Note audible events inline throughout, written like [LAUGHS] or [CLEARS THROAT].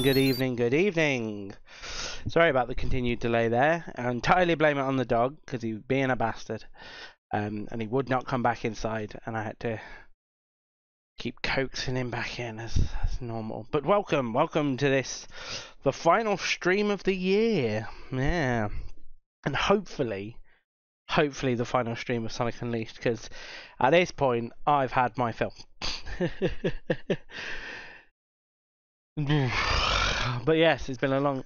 evening, good evening, good evening. Sorry about the continued delay there. I entirely blame it on the dog because he was being a bastard. Um, and he would not come back inside, and I had to keep coaxing him back in as, as normal. But welcome, welcome to this, the final stream of the year. Yeah. And hopefully, hopefully the final stream of Sonic Unleashed, because at this point, I've had my fill. [LAUGHS] [SIGHS] but yes, it's been a long,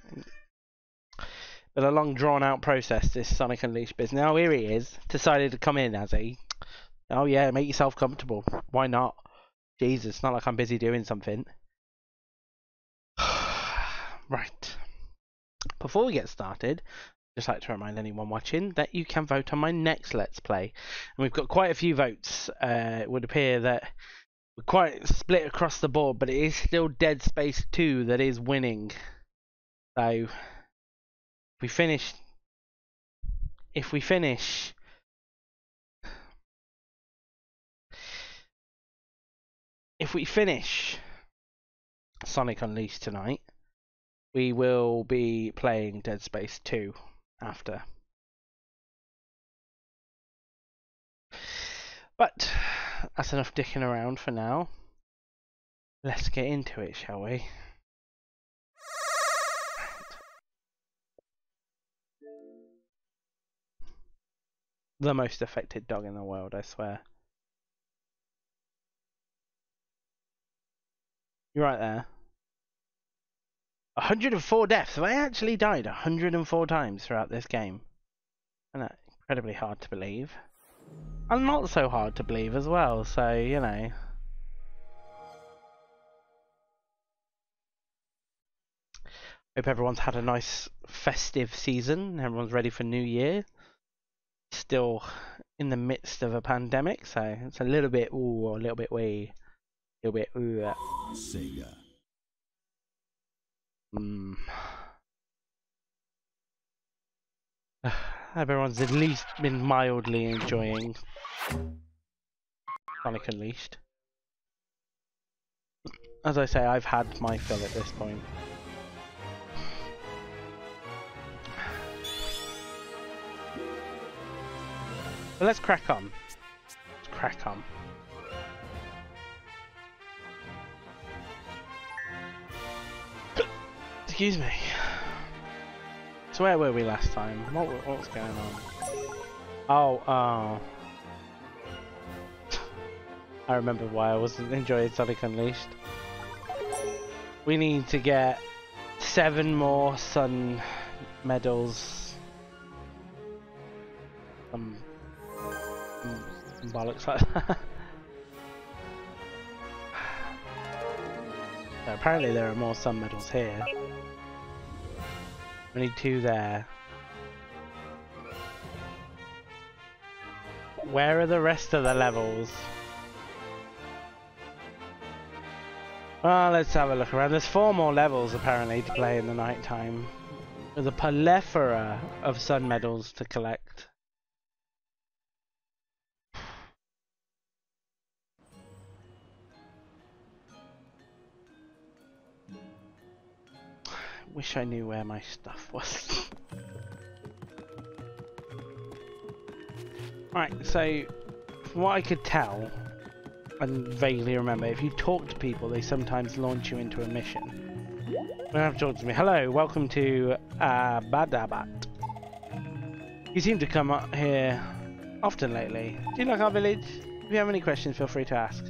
been a long drawn out process. This Sonic Unleashed business. Now here he is, decided to come in as he. Oh yeah, make yourself comfortable. Why not? Jesus, not like I'm busy doing something. [SIGHS] right. Before we get started, just like to remind anyone watching that you can vote on my next Let's Play. And we've got quite a few votes. Uh, it would appear that quite split across the board, but it is still Dead Space 2 that is winning. So, if we finish, if we finish, if we finish Sonic Unleashed tonight, we will be playing Dead Space 2 after. But that's enough dicking around for now. Let's get into it, shall we? The most affected dog in the world, I swear. You're right there. 104 deaths. I actually died 104 times throughout this game. And that's incredibly hard to believe. And not so hard to believe as well, so, you know. Hope everyone's had a nice festive season. Everyone's ready for New Year. Still in the midst of a pandemic, so it's a little bit ooh, a little bit wee, a little bit ooh. Sega. Mm. [SIGHS] [SIGHS] Everyone's at least been mildly enjoying Sonic Unleashed. As I say, I've had my fill at this point. But let's crack on. Let's crack on. [COUGHS] Excuse me. So where were we last time? What, what was going on? Oh, oh. [SIGHS] I remember why I wasn't enjoying Sonic Unleashed. We need to get seven more Sun medals. Um, some bollocks like [LAUGHS] that. So apparently there are more Sun medals here. We need two there. Where are the rest of the levels? Well, let's have a look around. There's four more levels apparently to play in the night time. There's a plethora of sun medals to collect. Wish I knew where my stuff was. right, so from what I could tell and vaguely remember, if you talk to people, they sometimes launch you into a mission. You don't have to talk to me. Hello, welcome to uh, Badabat. You seem to come up here often lately. Do you like our village? If you have any questions, feel free to ask.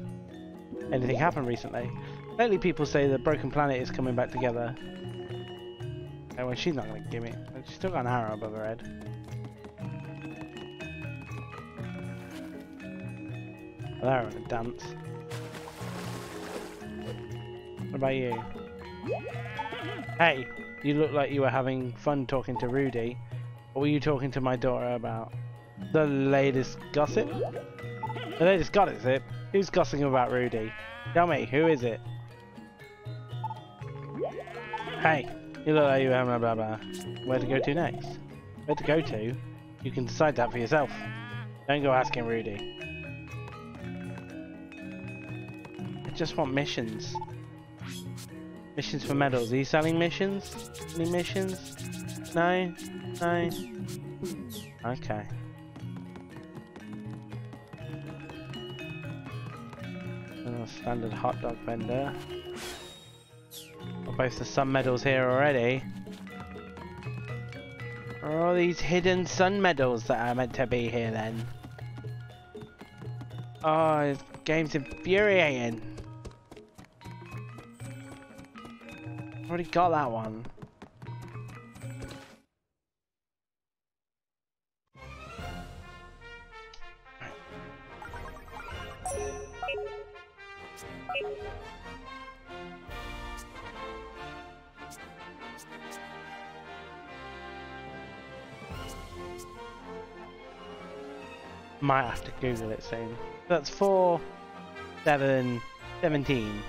Anything happened recently? Lately people say the Broken Planet is coming back together. Oh, well, she's not going to give me... She's still got an arrow above her head. Well, they're dance. What about you? Hey, you look like you were having fun talking to Rudy. What were you talking to my daughter about? The latest gossip? The latest gossip? Who's gossiping about Rudy? Tell me, who is it? Hey, you look like you a blah blah. Where to go to next? Where to go to? You can decide that for yourself. Don't go asking Rudy. I just want missions. Missions for medals. Are you selling missions? Any missions? No? No? Okay. Standard hot dog vendor. Got both the sun medals here already. Are all these hidden sun medals that are meant to be here then? Oh, this game's infuriating. Already got that one. Might have to Google it soon. That's 4, 7, 17.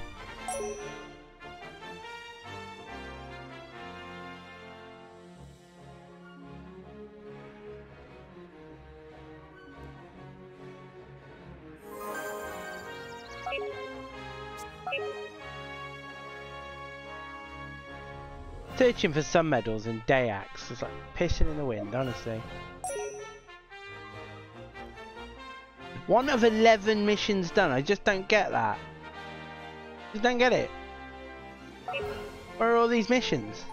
Searching for some medals in Dayax is like pissing in the wind, honestly. One of 11 missions done. I just don't get that. Just don't get it. Where are all these missions?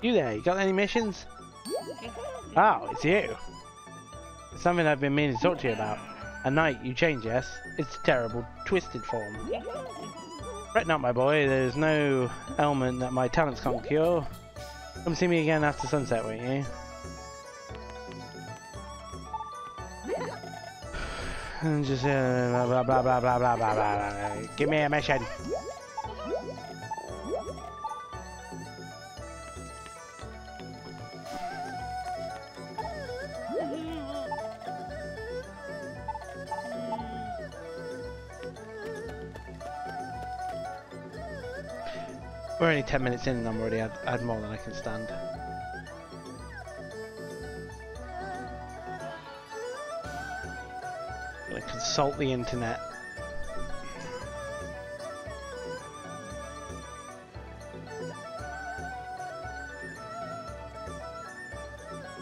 You there, you got any missions? Oh, it's you. It's something I've been meaning to talk to you about. A night, you change, yes? It's a terrible, twisted form. Fret not, my boy. There's no ailment that my talents can't cure. Come see me again after sunset, won't you? [SIGHS] And just uh, blah blah blah blah blah blah blah blah. Give me a mission. We're only 10 minutes in and I'm already had, more than I can stand. Gonna consult the internet.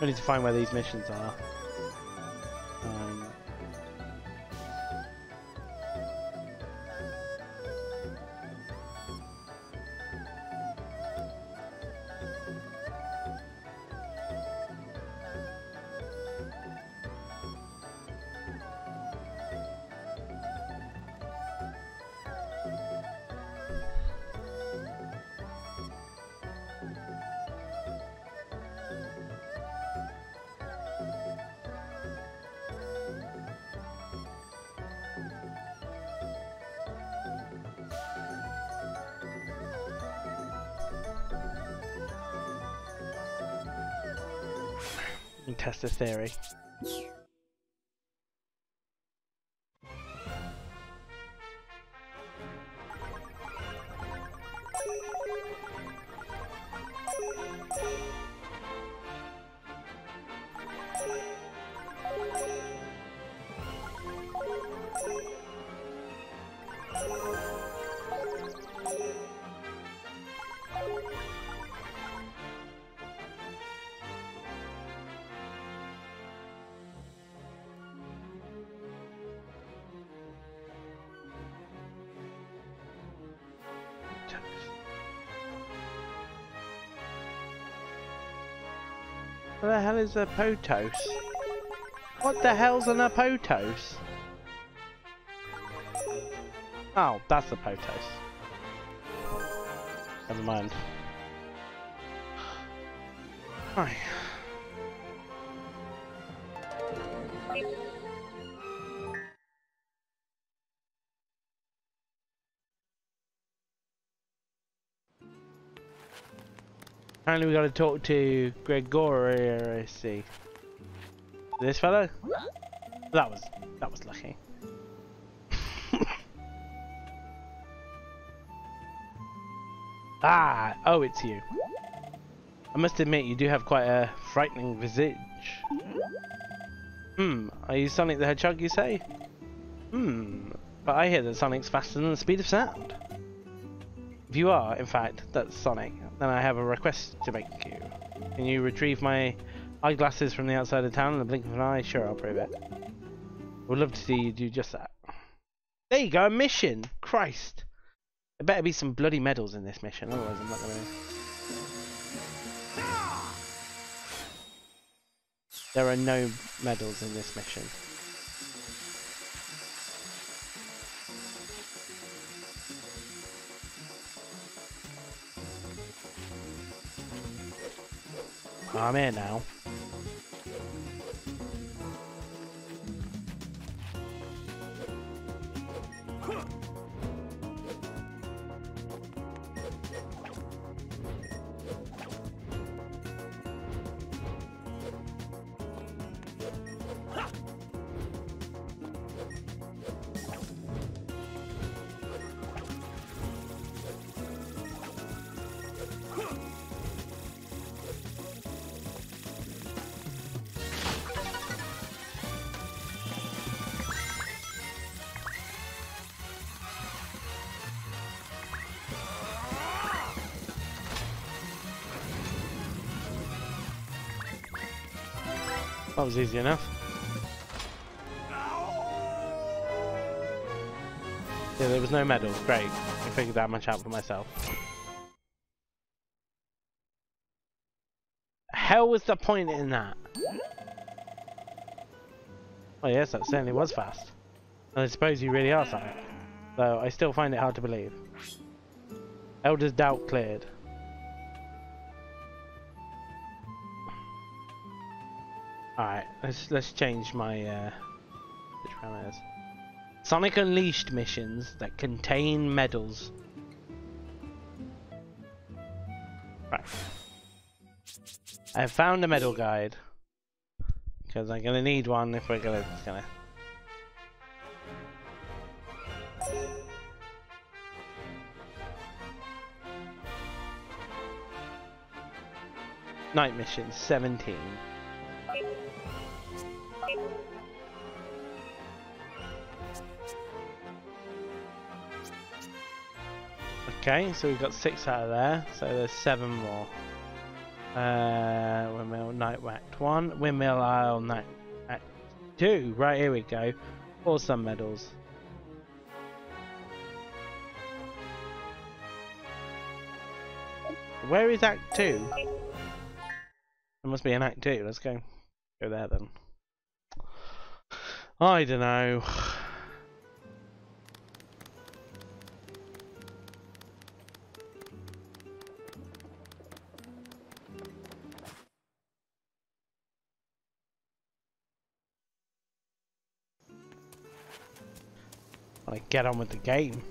I need to find where these missions are. the theory. Hell is a potos? What the hell's an Apotos? Oh, that's the potos. Never mind. [SIGHS] Hi. Apparently we gotta talk to Gregori. This fellow? That was that was lucky. [LAUGHS] ah, oh it's you. I must admit, you do have quite a frightening visage. Hmm, are you Sonic the Hedgehog, you say? Hmm, but I hear that Sonic's faster than the speed of sound. If you are, in fact, that's Sonic, then I have a request to make you. Can you retrieve my eyeglasses from the outside of town in the blink of an eye? Sure, I'll prove it. Would love to see you do just that. There you go, a mission! Christ! There better be some bloody medals in this mission, otherwise I'm not gonna... There are no medals in this mission. I'm here now. Was easy enough. Yeah, there was no medals. Great. I figured that much out for myself. Hell was the point in that? Oh yes, that certainly was fast. And I suppose you really are Sonic. Though I still find it hard to believe. Elder's doubt cleared. Alright, let's let's change my uh parameters. Sonic Unleashed missions that contain medals. Right. I have found a medal guide. Because I'm gonna need one if we're gonna gonna Night mission 17. Okay, so we've got six out of there, so there's seven more. Uh, windmill Night Act 1, Windmill Isle Night Act 2, right here we go. Four sun medals. Where is Act 2? There must be an Act 2, let's go. Go there then. I don't know. Like, get on with the game.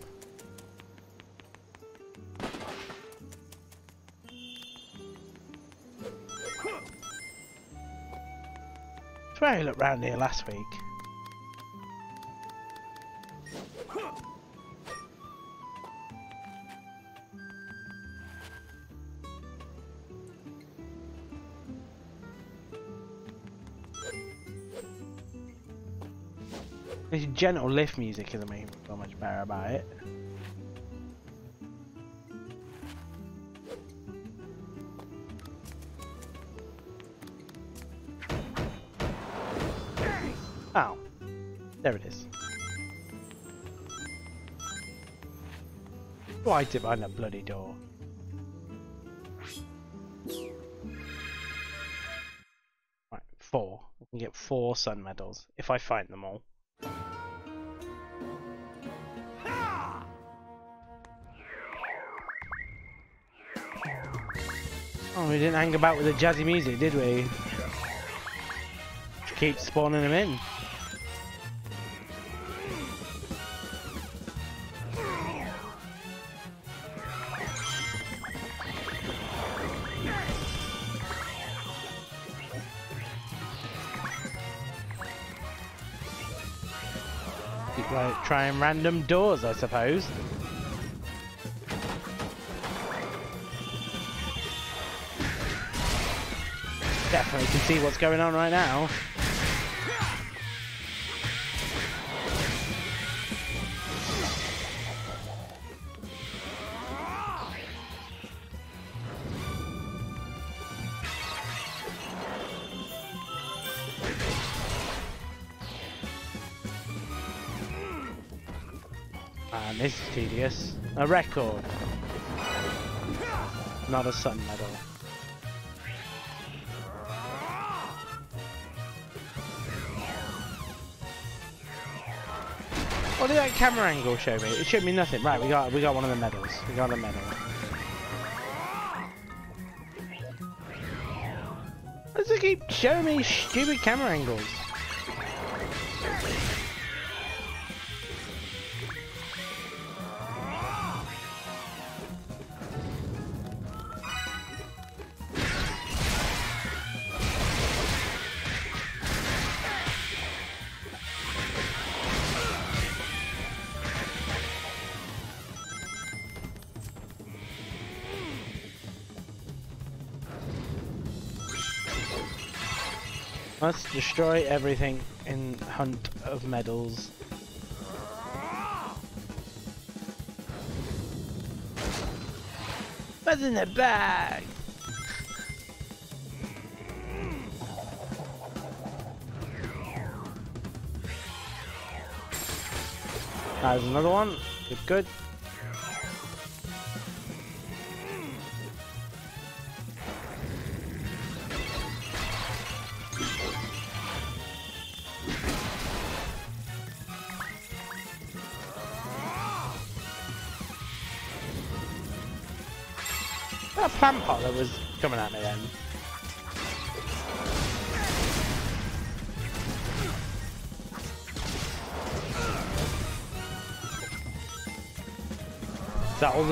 Swear I looked round here last week. Gentle lift music is amazing, so much better about it. Oh, there it is. Right behind the bloody door. Right, four. I can get four sun medals if I find them all. We didn't hang about with the jazzy music, did we? Keep spawning them in. Like trying random doors, I suppose. Definitely can see what's going on right now. Man, this is tedious. A record. Not a sun medal. Did that camera angle show me? It showed me nothing. Right, we got we got one of the medals. We got a medal. Why does it keep showing me stupid camera angles? Destroy everything in hunt of medals. What's in the bag? There's another one. Good, good.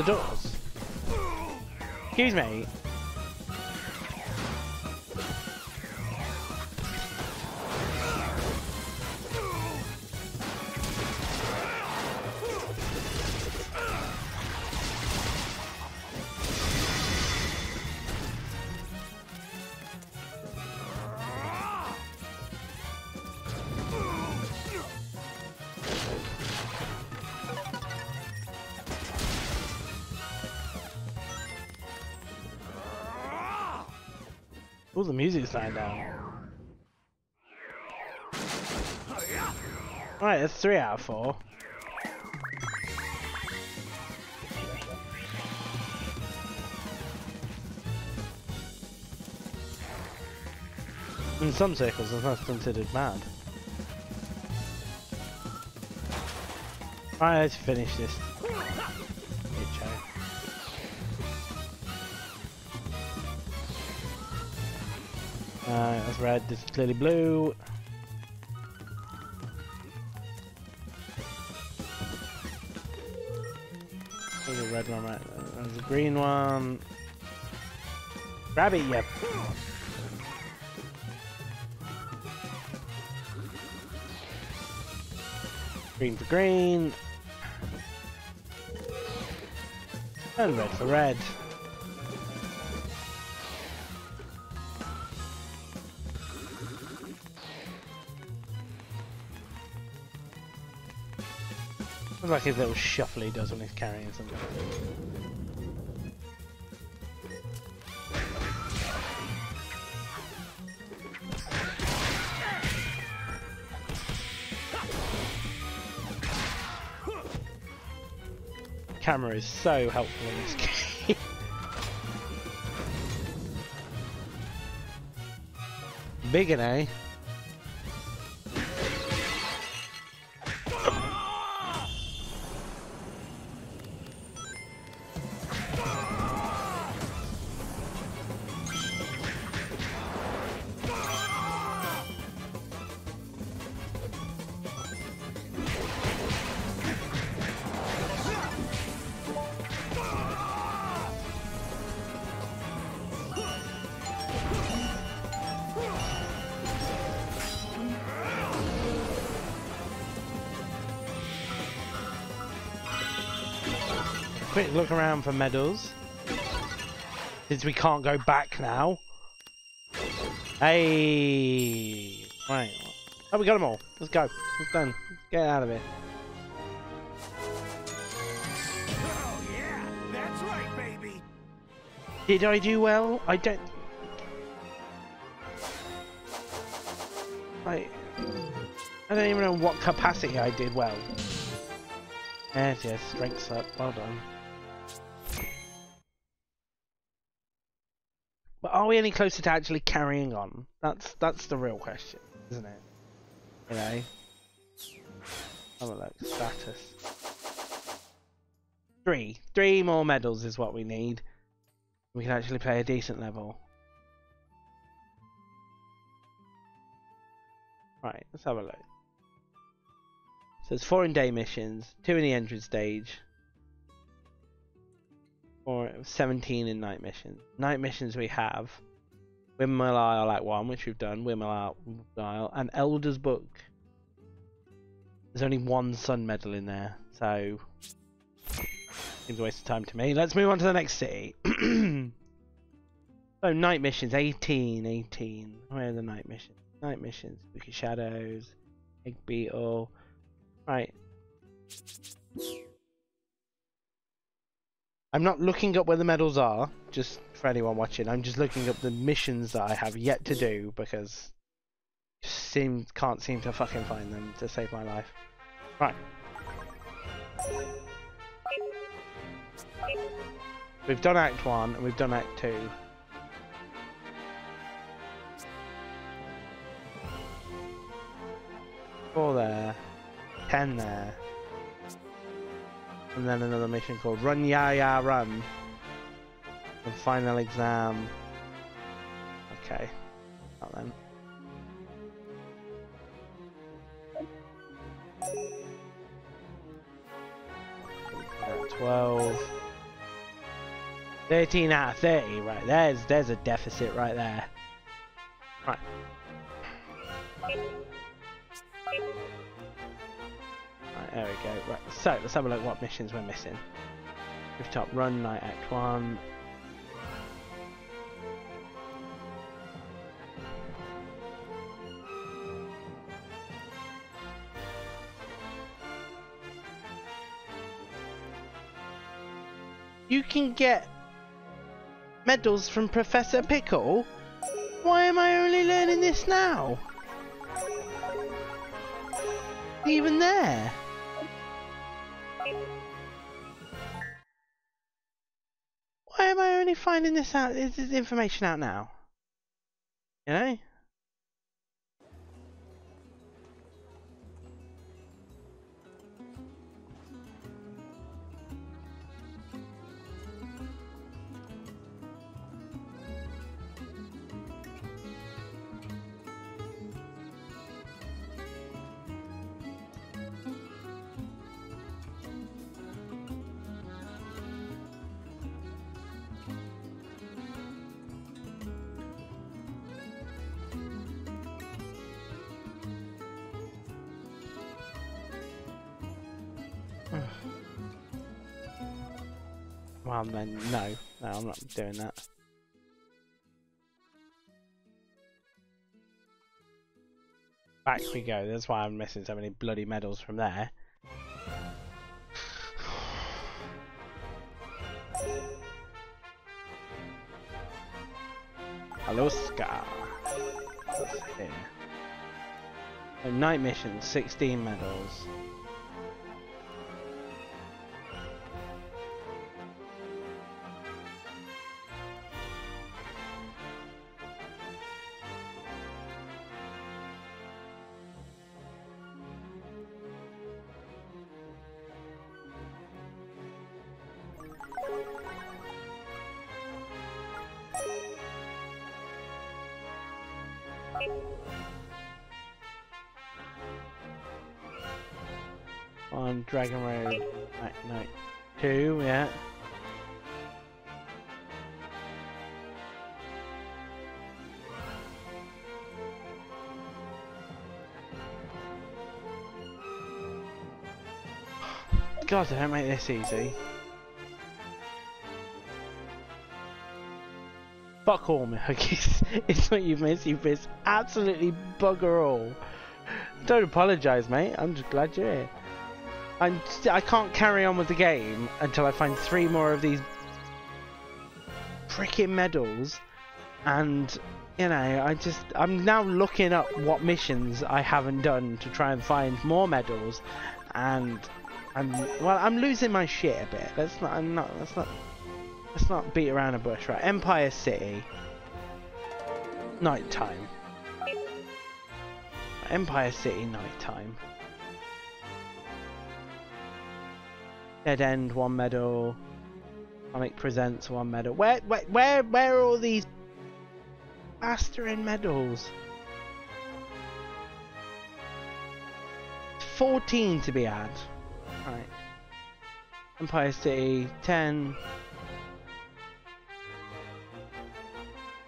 The doors? Excuse me. Oh, the music's dying down. Alright, that's three out of four. In some circles, that's considered mad. Alright, let's finish this. Alright, that's red, this is clearly blue. There's a red one right there. There's a green one. Grab it, yep. Green for green. And red for red. Like his little shuffle he does when he's carrying something. Camera is so helpful in this [LAUGHS] game. Big an eh? Quick look around for medals. Since we can't go back now. Hey! Right. Oh, we got them all. Let's go. It's done. Let's get out of here. Yeah, that's right, baby. Did I do well? I don't... I... I don't even know what capacity I did well. Yes, yes, strength's up. Well done. We any closer to actually carrying on? That's that's the real question, isn't it? You know? Have a look. Status. Three. Three more medals is what we need. We can actually play a decent level. Right, let's have a look. So there's four in day missions, two in the entrance stage, or 17 in night missions. Night missions we have Windmill Isle Act 1, which we've done, Windmill Isle, and Elder's Book. There's only one Sun Medal in there, so seems a waste of time to me. Let's move on to the next city. [CLEARS THROAT] so night missions, 18, 18. Where are the night missions? Night missions, Spooky Shadows, Egg Beetle. Right. I'm not looking up where the medals are, just for anyone watching. I'm just looking up the missions that I have yet to do because seem can't seem to fucking find them to save my life. Right. We've done Act 1 and we've done Act 2. Four there. Ten there. And then another mission called Run Ya Ya Run. The final exam. Okay. Not then. Twelve. 13 out of 30, right, there's there's a deficit right there. Right. There we go. Right, so let's have a look what missions we're missing. Rooftop Run, Night Act 1. You can get medals from Professor Pickle? Why am I only learning this now? Even there? Why am I only finding this out? Is this information out now? You know? Well then, no. No, I'm not doing that. Back we go. That's why I'm missing so many bloody medals from there. What's here? Night mission, 16 medals. They don't make this easy. fuck all, Huggies. [LAUGHS] it's what you've missed. You've missed absolutely bugger all. Don't apologise, mate. I'm just glad you're here. I'm st- I can't carry on with the game until I find three more of these freaking medals, and you know, I just I'm now looking up what missions I haven't done to try and find more medals, and I'm well, I'm losing my shit a bit. Let's not, I'm not, let's not, let's not beat around a bush, right? Empire City, nighttime. Empire City, nighttime. Dead End, one medal. Comic Presents, one medal. Where, where, where, where are all these mastering medals? 14 to be had. Right. Empire City, 10.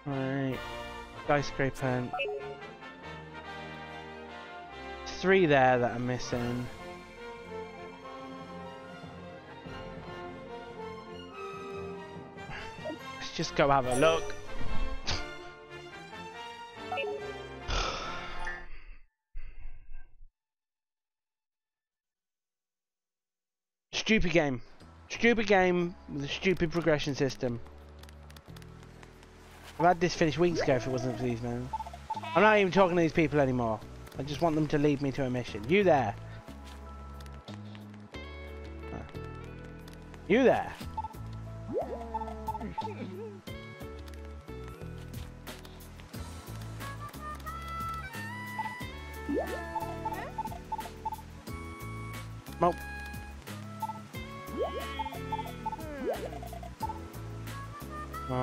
Right. Skyscraper. Three there that I'm missing. Let's just go have a look. Stupid game. Stupid game with a stupid progression system. I've had this finished weeks ago if it wasn't for these men. I'm not even talking to these people anymore. I just want them to lead me to a mission. You there. You there.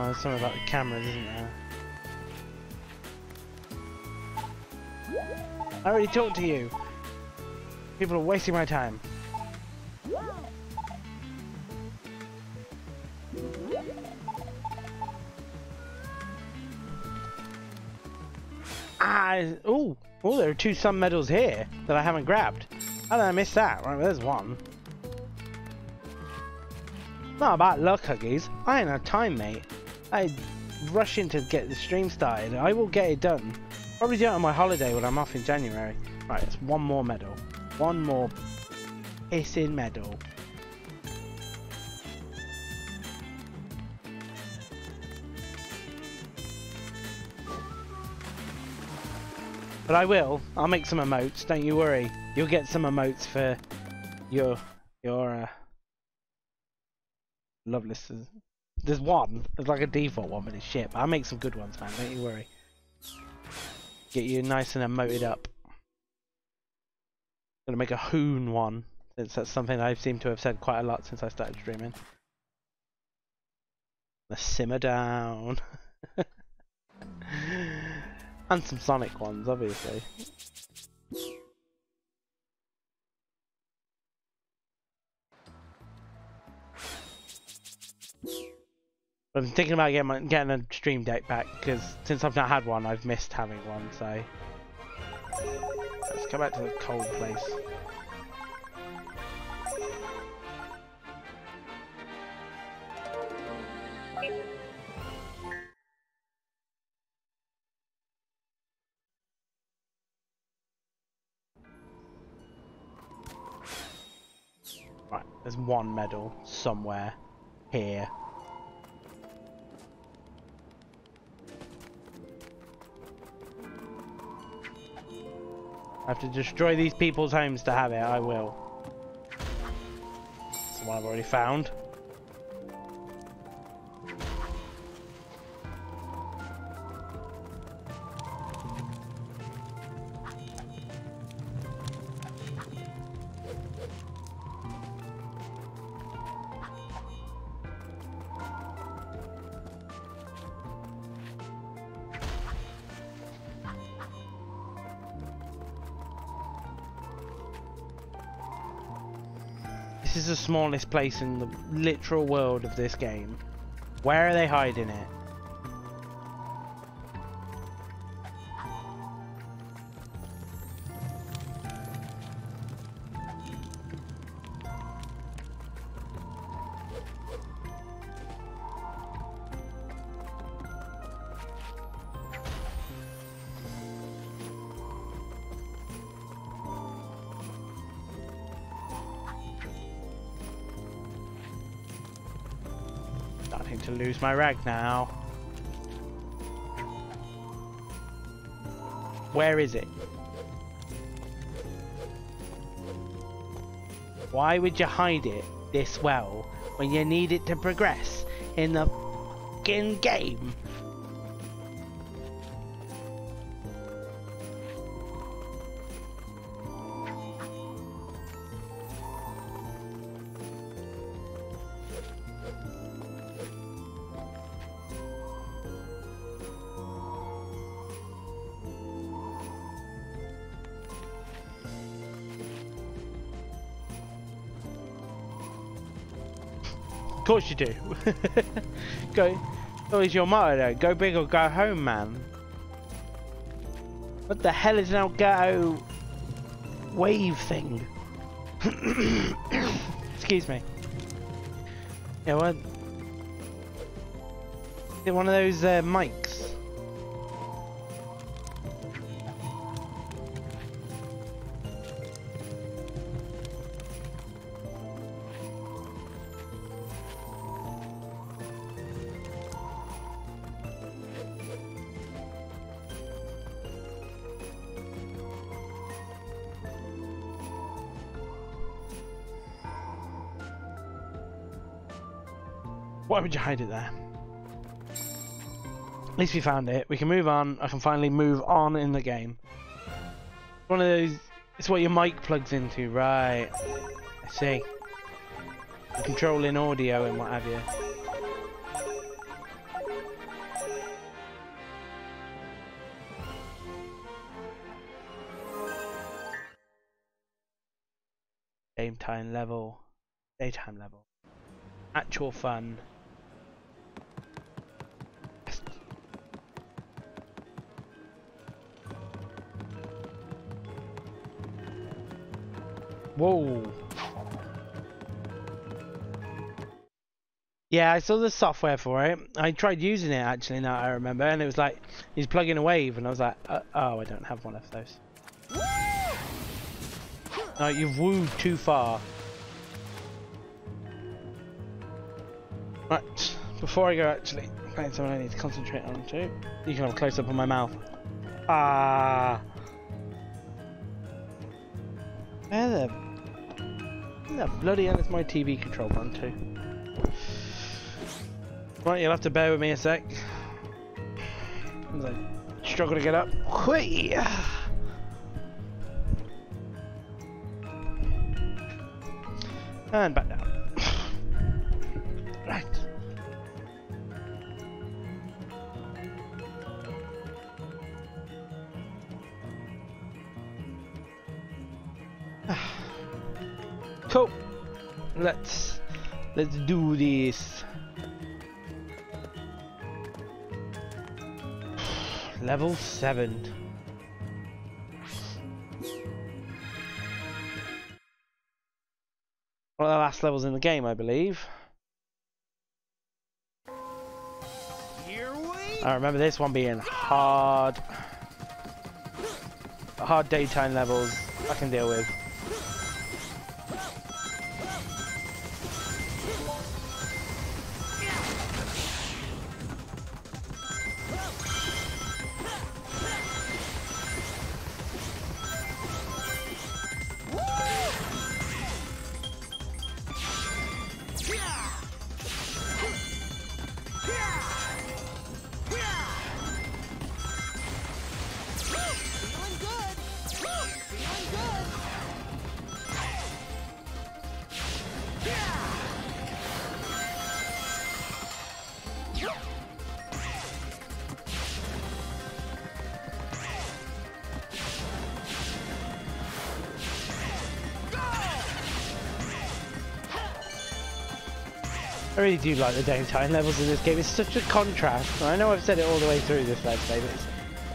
There's something about the cameras, isn't there? I already talked to you. People are wasting my time. Ah, oh, oh, there are two sun medals here that I haven't grabbed. How did I miss that? Right, there's one. Not about luck, Huggies. I ain't have time, mate. I rush in to get the stream started. I will get it done. Probably do it on my holiday when I'm off in January. Right, it's one more medal. One more pissing medal. But I will. I'll make some emotes. Don't you worry. You'll get some emotes for your your uh, love list. There's one. There's like a default one, but it's shit. But I'll make some good ones, man. Don't you worry. Get you nice and emoted up. Gonna make a hoon one, since that's something I seem to have said quite a lot since I started streaming. The simmer down. [LAUGHS] and some Sonic ones, obviously. I'm thinking about getting, my, getting a stream deck back because since I've not had one, I've missed having one. So let's go back to the cold place. Right, there's one medal somewhere here. I have to destroy these people's homes to have it, I will. It's the one I've already found. This is the smallest place in the literal world of this game. Where are they hiding it? My rag now. Where is it? Why would you hide it this well when you need it to progress in the fucking game? Course you do. [LAUGHS] go, always your motto though. Go big or go home, man. What the hell is an Elgato wave thing? [COUGHS] Excuse me. Yeah, what? Is it one of those uh, mics? Why would you hide it there? At least we found it. We can move on. I can finally move on in the game. One of those. It's what your mic plugs into, right? I see. You're controlling audio and what have you. Game time level. Daytime level. Actual fun. Whoa. Yeah, I saw the software for it. I tried using it actually now I remember and it was like he's plugging a wave and I was like uh, oh I don't have one of those. No, you've wooed too far. Right, before I go actually playing something I need to concentrate on too. You can have a close up on my mouth. Ah. Where the the bloody hell is my TV control on too? Right, you'll have to bear with me a sec. I struggle to get up. Whee! And back let's do this. Level seven. One of the last levels in the game, I believe. I remember this one being hard. Hard daytime levels I can deal with. Do like the daytime levels in this game. It's such a contrast. I know I've said it all the way through this let's but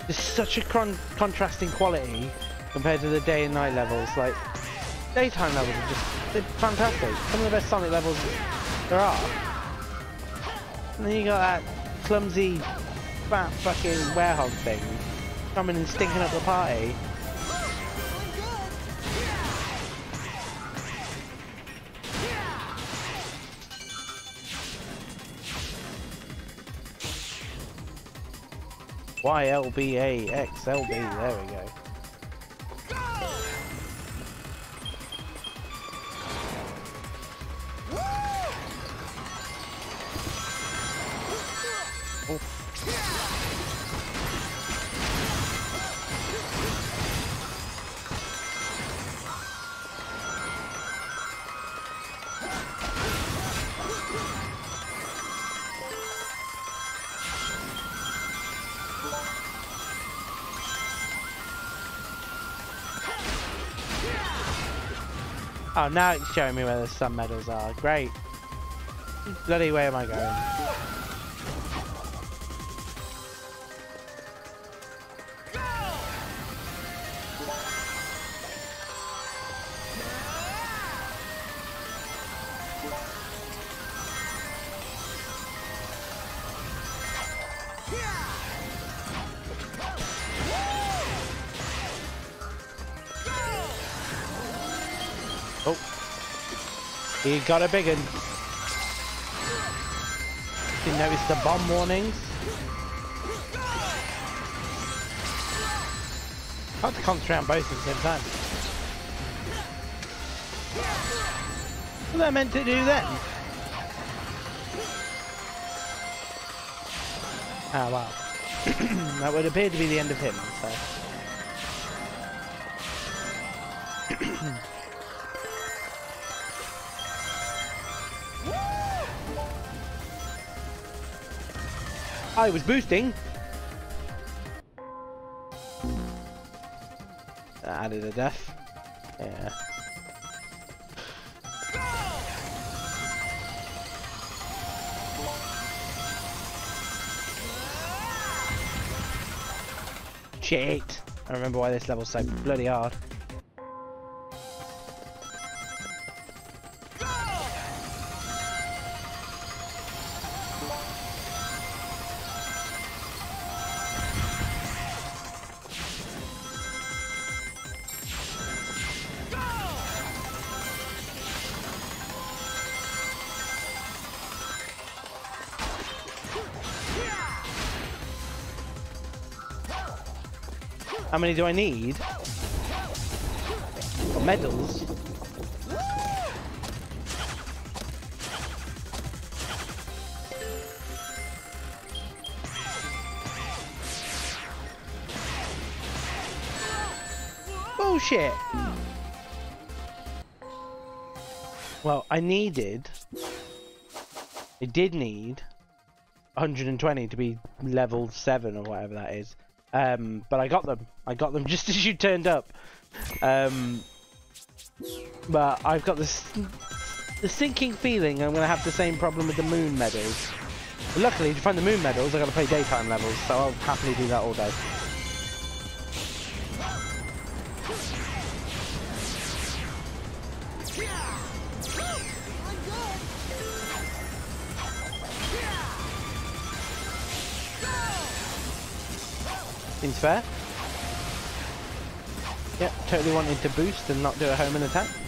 it's just such a con contrasting quality compared to the day and night levels. Like daytime levels are just they're fantastic. Some of the best Sonic levels there are. And then you got that clumsy, fat fucking werehog thing coming and stinking up the party. YLBAXLB, there we go. Now it's showing me where the sun medals are. Great. Bloody, where am I going? Got a big one. You notice the bomb warnings? Hard to concentrate on both at the same time. What was I meant to do then? Ah, wow. [CLEARS THROAT] that would appear to be the end of him, so... I was boosting. That added a death. Yeah. Shit. I remember why this level's so bloody hard. How many do I need? Medals? Bullshit! Well, I needed... I did need 120 to be level 7 or whatever that is. Um, but I got them. I got them [LAUGHS] just as you turned up. Um, but I've got this the sinking feeling I'm going to have the same problem with the moon medals. But luckily, to find the moon medals, I've got to play daytime levels, so I'll happily do that all day. Seems fair. Totally wanted to boost and not do a homing attack.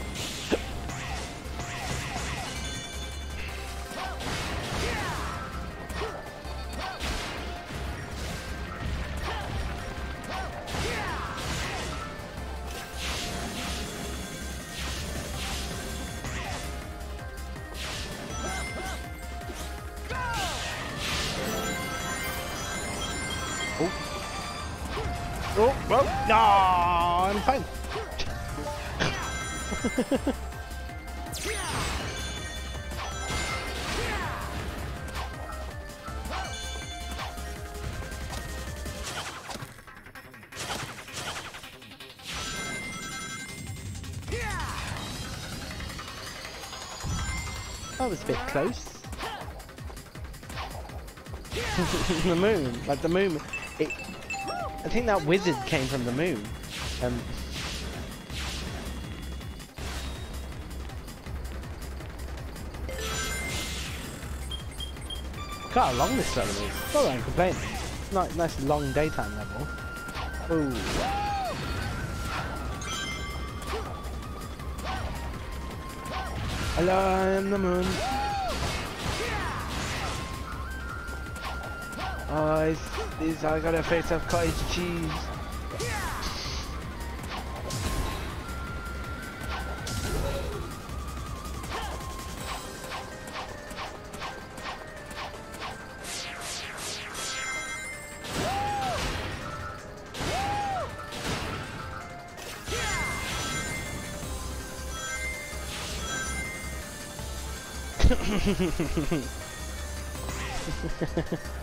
Like the moon, it, I think that wizard came from the moon. Um, Look how long this level is. Not that I'm complaining. Nice, nice long daytime level. Ooh. Hello, I am the moon. Oh, it's, it's, I gotta face off cottage cheese. [LAUGHS]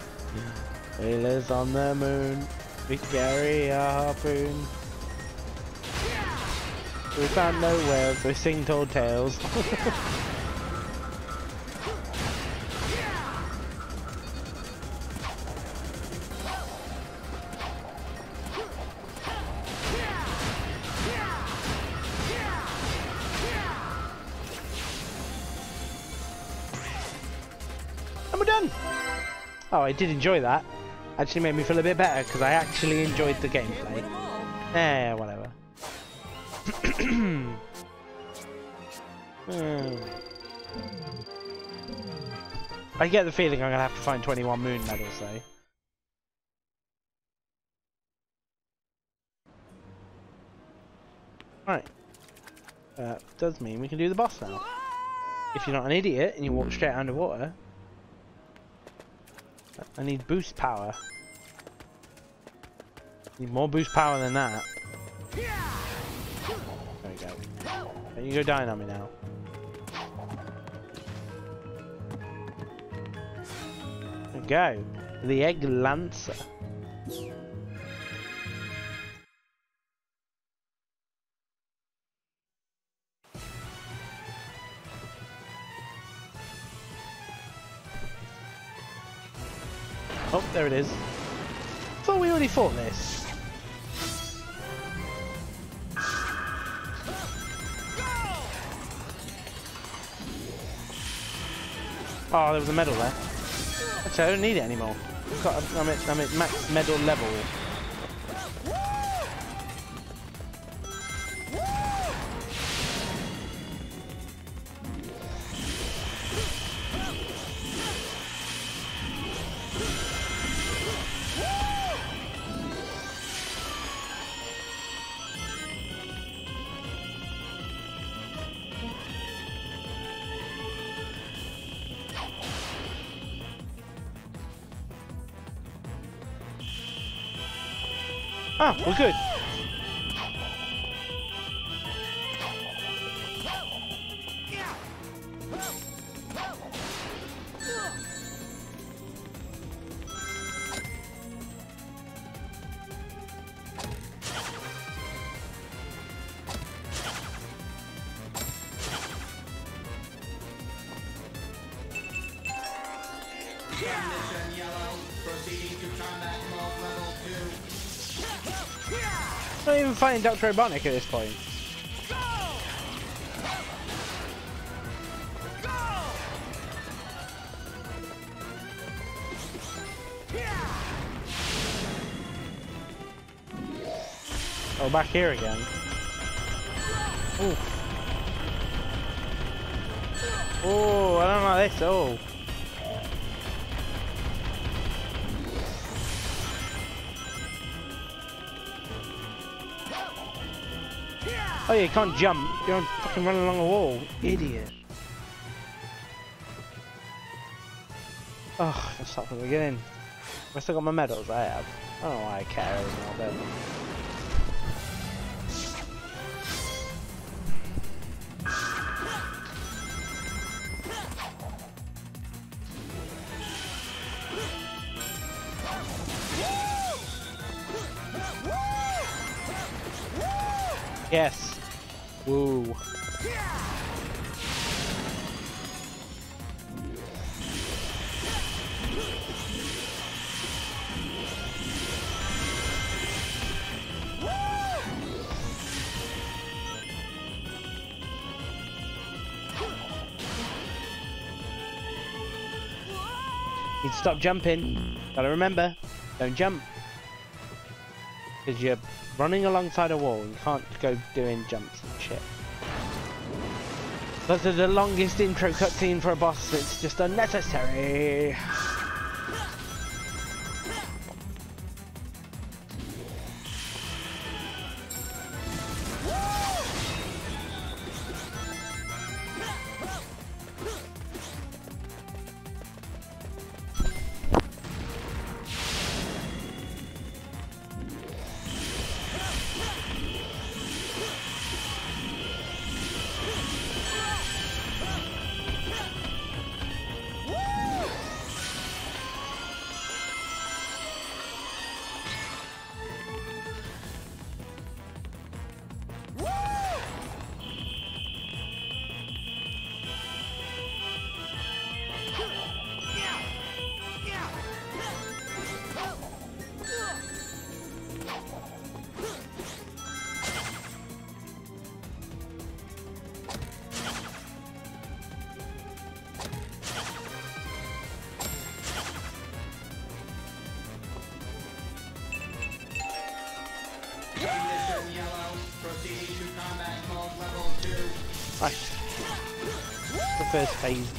Whalers on the moon, we carry a harpoon. We found no whales, we sing tall tales. and we're done! Oh, I did enjoy that. Actually made me feel a bit better because I actually enjoyed the gameplay. Eh, whatever. [CLEARS THROAT] I get the feeling I'm gonna have to find 21 moon medals though. Right. That does mean we can do the boss now. If you're not an idiot and you walk straight underwater. I need boost power. Need more boost power than that. There we go. There you go dying on me now. There we go. The egg lancer. Oh, there it is. Thought we already fought this. Oh, there was a medal there. Actually, I don't need it anymore. I've got, I'm, at, I'm at max medal level. We're good. Dr. Robotnik at this point. Oh, back here again. Oh, I don't like this. Oh. Oh, you can't jump. You're fucking running along a wall. Idiot. Oh, let's start from the beginning. I still got my medals? I have. I don't know why I care anymore. Yes. Stop jumping. Gotta remember, don't jump. Because you're running alongside a wall. You can't go doing jumps and shit. But the longest intro cutscene for a boss. It's just unnecessary.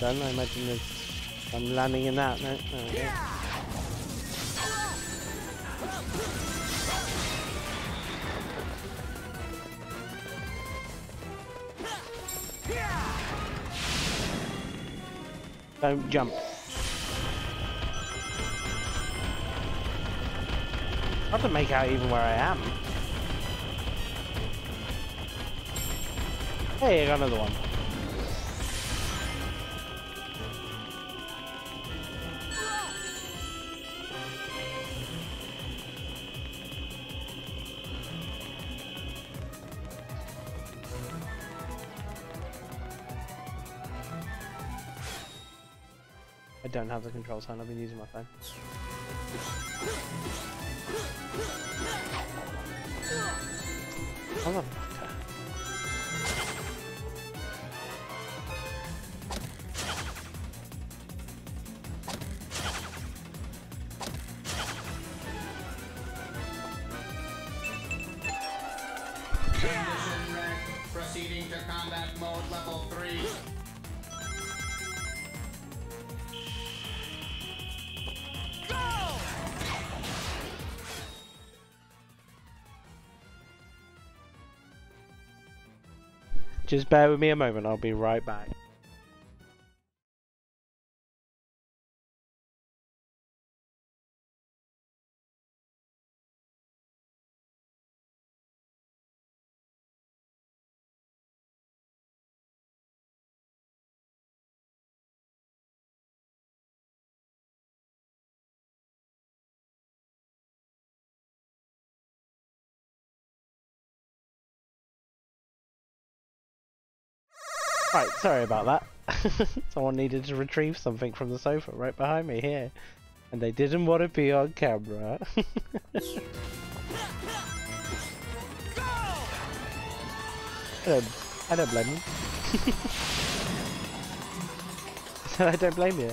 Done. I imagine there's I'm landing in that. No, we go. Don't jump. Hard to make out even where I am. Hey, I got another one. I don't have the control sign, I've been using my phone. Just bear with me a moment, I'll be right back. Right, sorry about that. [LAUGHS] Someone needed to retrieve something from the sofa right behind me here. And they didn't want to be on camera. I don't, I don't blame them. I I don't blame you.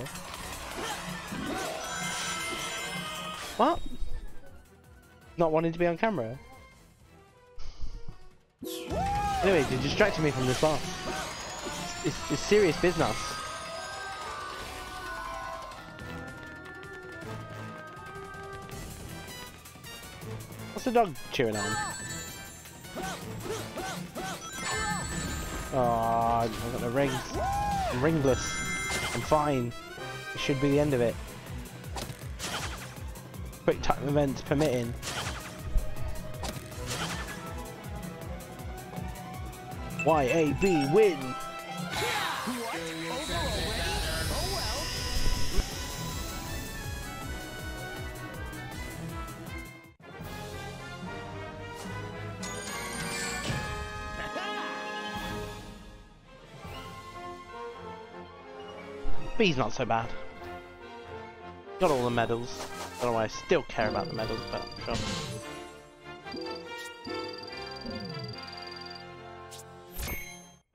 What? Not wanting to be on camera? [LAUGHS] Anyway, you're distracting me from this boss. It's, it's serious business. What's the dog chewing on? Oh, I've got the rings. I'm ringless. I'm fine. It should be the end of it. Quick time events permitting. YAB win! B's not so bad. Got all the medals. Don't know why I still care about the medals, but sure.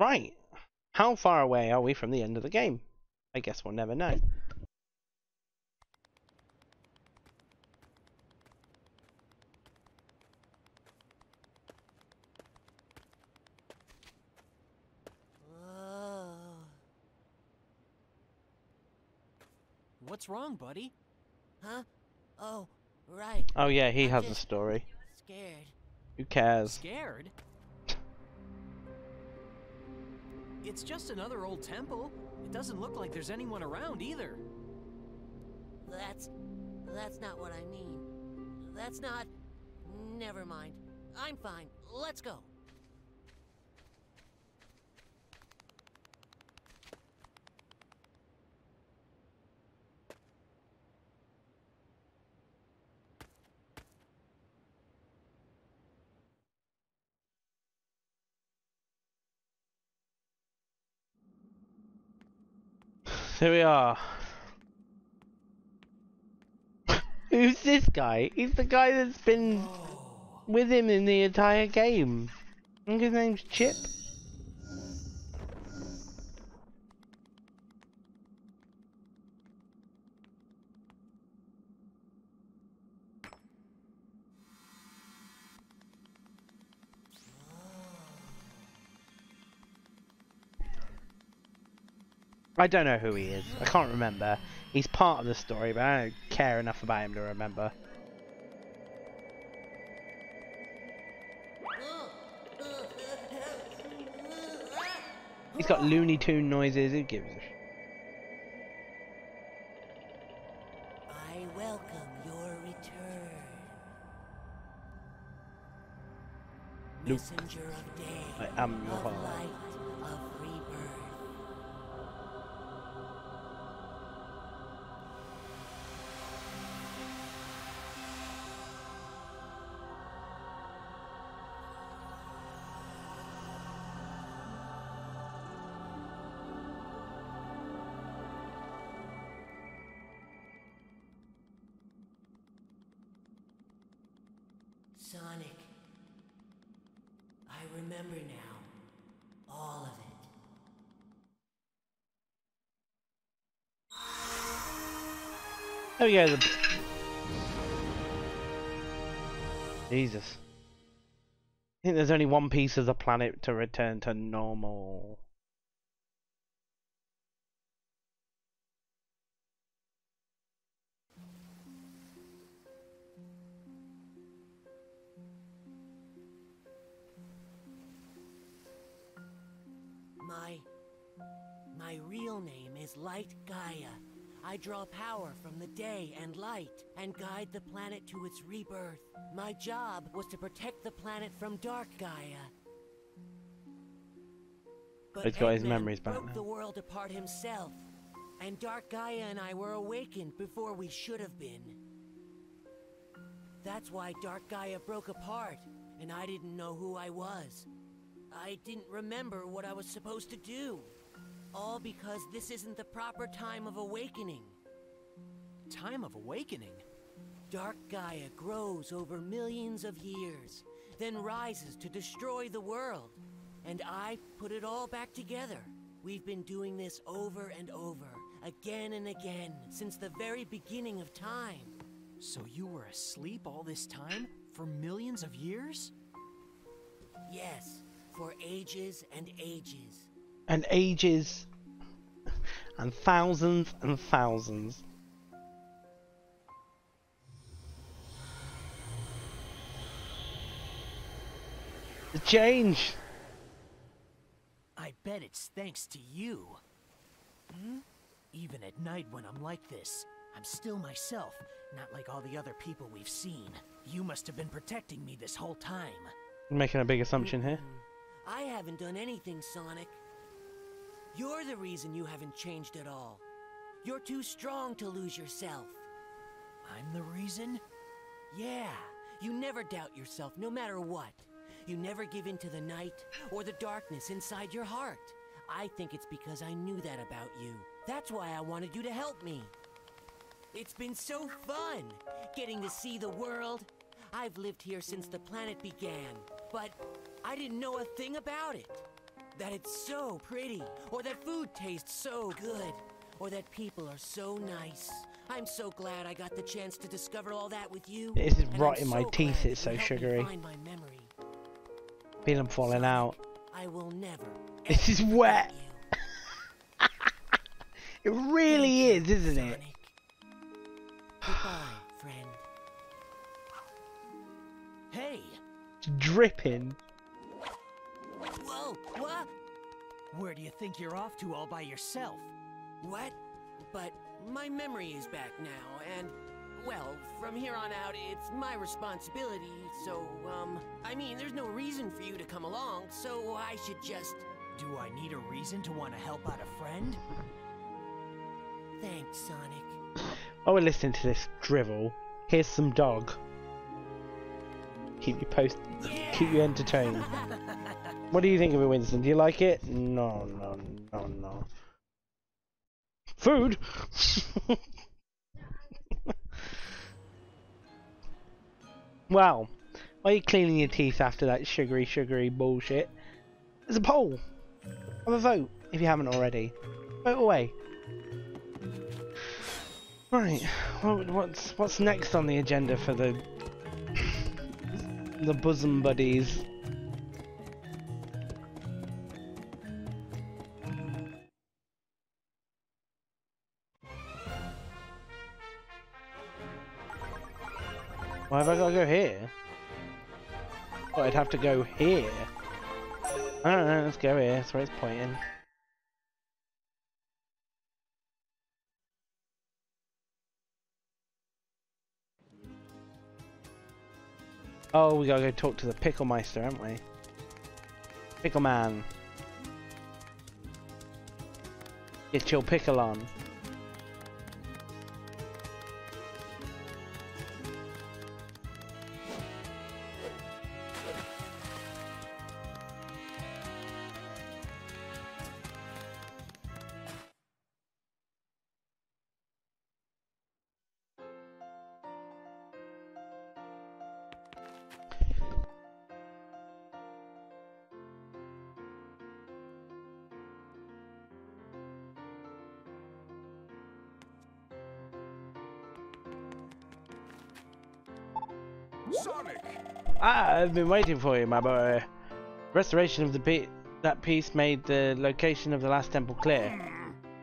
Right. How far away are we from the end of the game? I guess we'll never know. Whoa. What's wrong, buddy? Huh? Oh, right. Oh yeah, he I'm has a story. Scared. Who cares? Scared? It's just another old temple. It doesn't look like there's anyone around either. That's. That's not what I mean. That's not. Never mind. I'm fine. Let's go. Here we are. [LAUGHS] Who's this guy? He's the guy that's been with him in the entire game. I think his name's Chip. I don't know who he is. I can't remember. He's part of the story, but I don't care enough about him to remember. He's got Looney Tune noises. Who gives a sh- I welcome your return. Luke. Messenger of day. I am your father. Oh, Go. The... Jesus. I think there's only one piece of the planet to return to normal. My. My real name is Light Gaia. I draw power from the day and light and guide the planet to its rebirth. My job was to protect the planet from Dark Gaia. But He's got his memories back broke now. the world apart himself, and Dark Gaia and I were awakened before we should have been. That's why Dark Gaia broke apart, and I didn't know who I was. I didn't remember what I was supposed to do. All because this isn't the proper time of awakening. Time of awakening? Dark Gaia grows over millions of years, then rises to destroy the world. And I put it all back together. We've been doing this over and over, again and again, since the very beginning of time. So you were asleep all this time? For millions of years? Yes, for ages and ages. And ages. And thousands and thousands. The change! I bet it's thanks to you. Hmm? Even at night when I'm like this, I'm still myself, not like all the other people we've seen. You must have been protecting me this whole time. Making a big assumption here. I haven't done anything, Sonic. You're the reason you haven't changed at all. You're too strong to lose yourself. I'm the reason? Yeah, you never doubt yourself, no matter what. You never give in to the night or the darkness inside your heart. I think it's because I knew that about you. That's why I wanted you to help me. It's been so fun getting to see the world. I've lived here since the planet began, but I didn't know a thing about it. That it's so pretty, or that food tastes so good, or that people are so nice. I'm so glad I got the chance to discover all that with you. This is I'm in my so teeth, it's so sugary. Find my memory. Feel them falling Sonic, out. I will never. This is wet. [LAUGHS] It really is, isn't it? Goodbye, friend. Hey! It's dripping. Where do you think you're off to all by yourself? What? But my memory is back now, and, well, from here on out, it's my responsibility, so, um, I mean, there's no reason for you to come along, so I should just. Do I need a reason to want to help out a friend? Thanks, Sonic. While we're listening to this drivel, here's some dog. Keep you post, keep you entertained. [LAUGHS] What do you think of it, Winston? Do you like it? No, no, no, no. Food. [LAUGHS] well, are you're cleaning your teeth after that sugary, sugary bullshit, there's a poll. Have a vote if you haven't already. Vote away. Right. Well, what's what's next on the agenda for the the bosom buddies? Why have I got to go here? Oh, I'd have to go here. I don't know, let's go here. That's where it's pointing. Oh, we gotta go talk to the Pickle Meister, haven't we? Pickle Man. Get your pickle on. I've been waiting for you, my boy. Restoration of the pe that piece made the location of the last temple clear.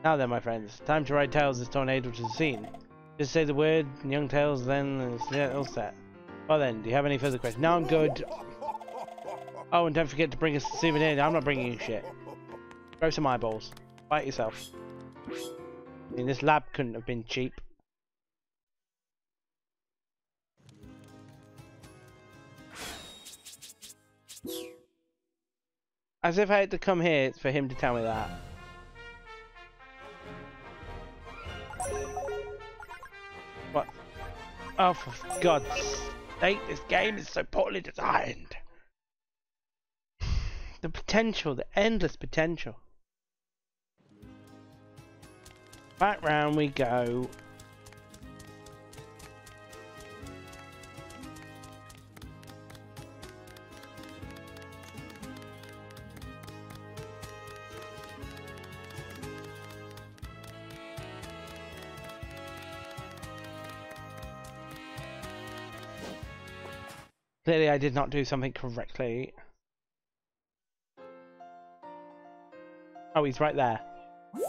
Now then, my friends, time to ride Tails this tornado to the scene. Just say the word, young Tails, then it's all set. Well then, do you have any further questions? No, I'm good. Oh, and don't forget to bring a souvenir. I'm not bringing you shit. Grow some eyeballs. Bite yourself. I mean, this lab couldn't have been cheap. As if I had to come here for him to tell me that. What? Oh, for God's sake, this game is so poorly designed. [SIGHS] The potential, the endless potential. Back round we go. Clearly I did not do something correctly. Oh, he's right there. Come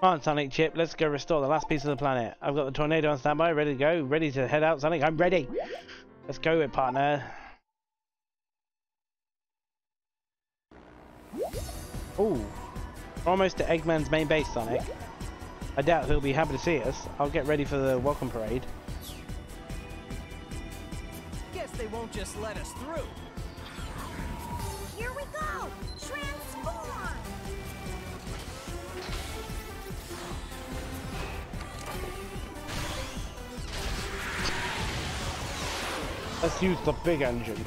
on, Sonic Chip, let's go restore the last piece of the planet. I've got the tornado on standby, ready to go, ready to head out, Sonic. I'm ready. Let's go, it, partner. Ooh, almost to Eggman's main base, Sonic. I doubt he'll be happy to see us. I'll get ready for the welcome parade. Guess they won't just let us through. Here we go! Transform! Let's use the big engine.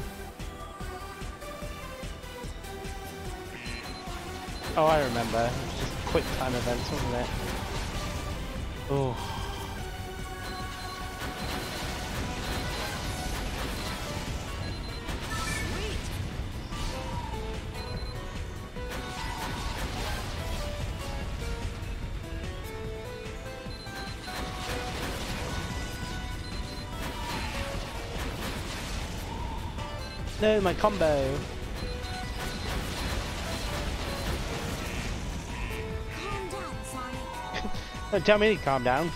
Oh, I remember. It was just quick time events, wasn't it? Oh. No, my combo. Down, [LAUGHS] Don't tell me to calm down.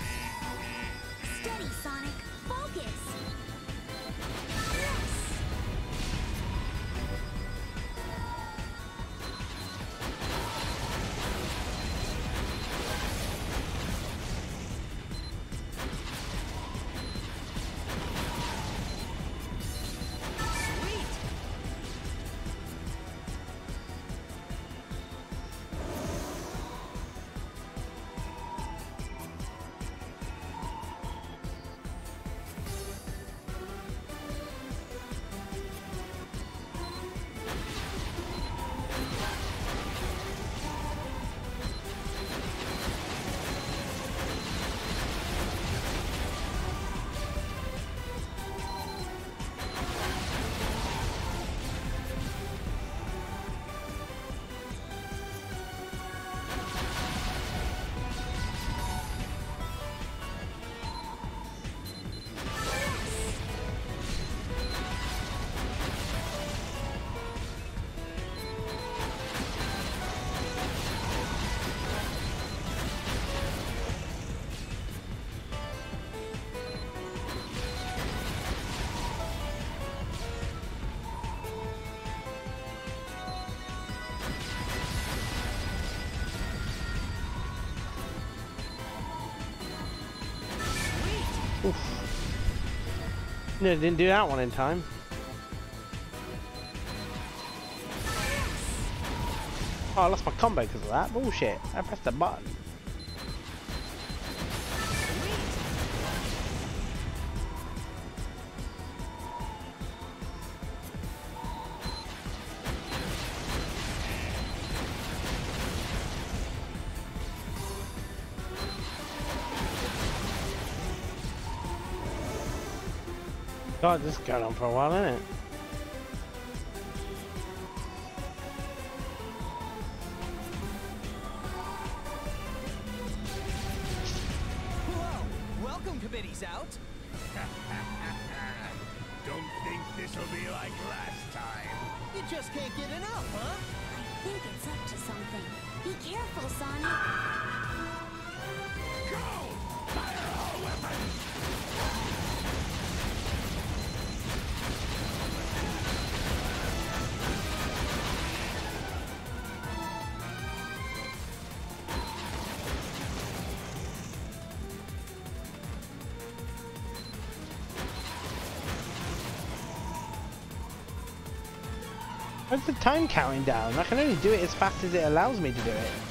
No, didn't do that one in time. Oh, I lost my combo because of that. Bullshit. I pressed the button. God, this is going on for a while, didn't it? Time counting down? I can only do it as fast as it allows me to do it.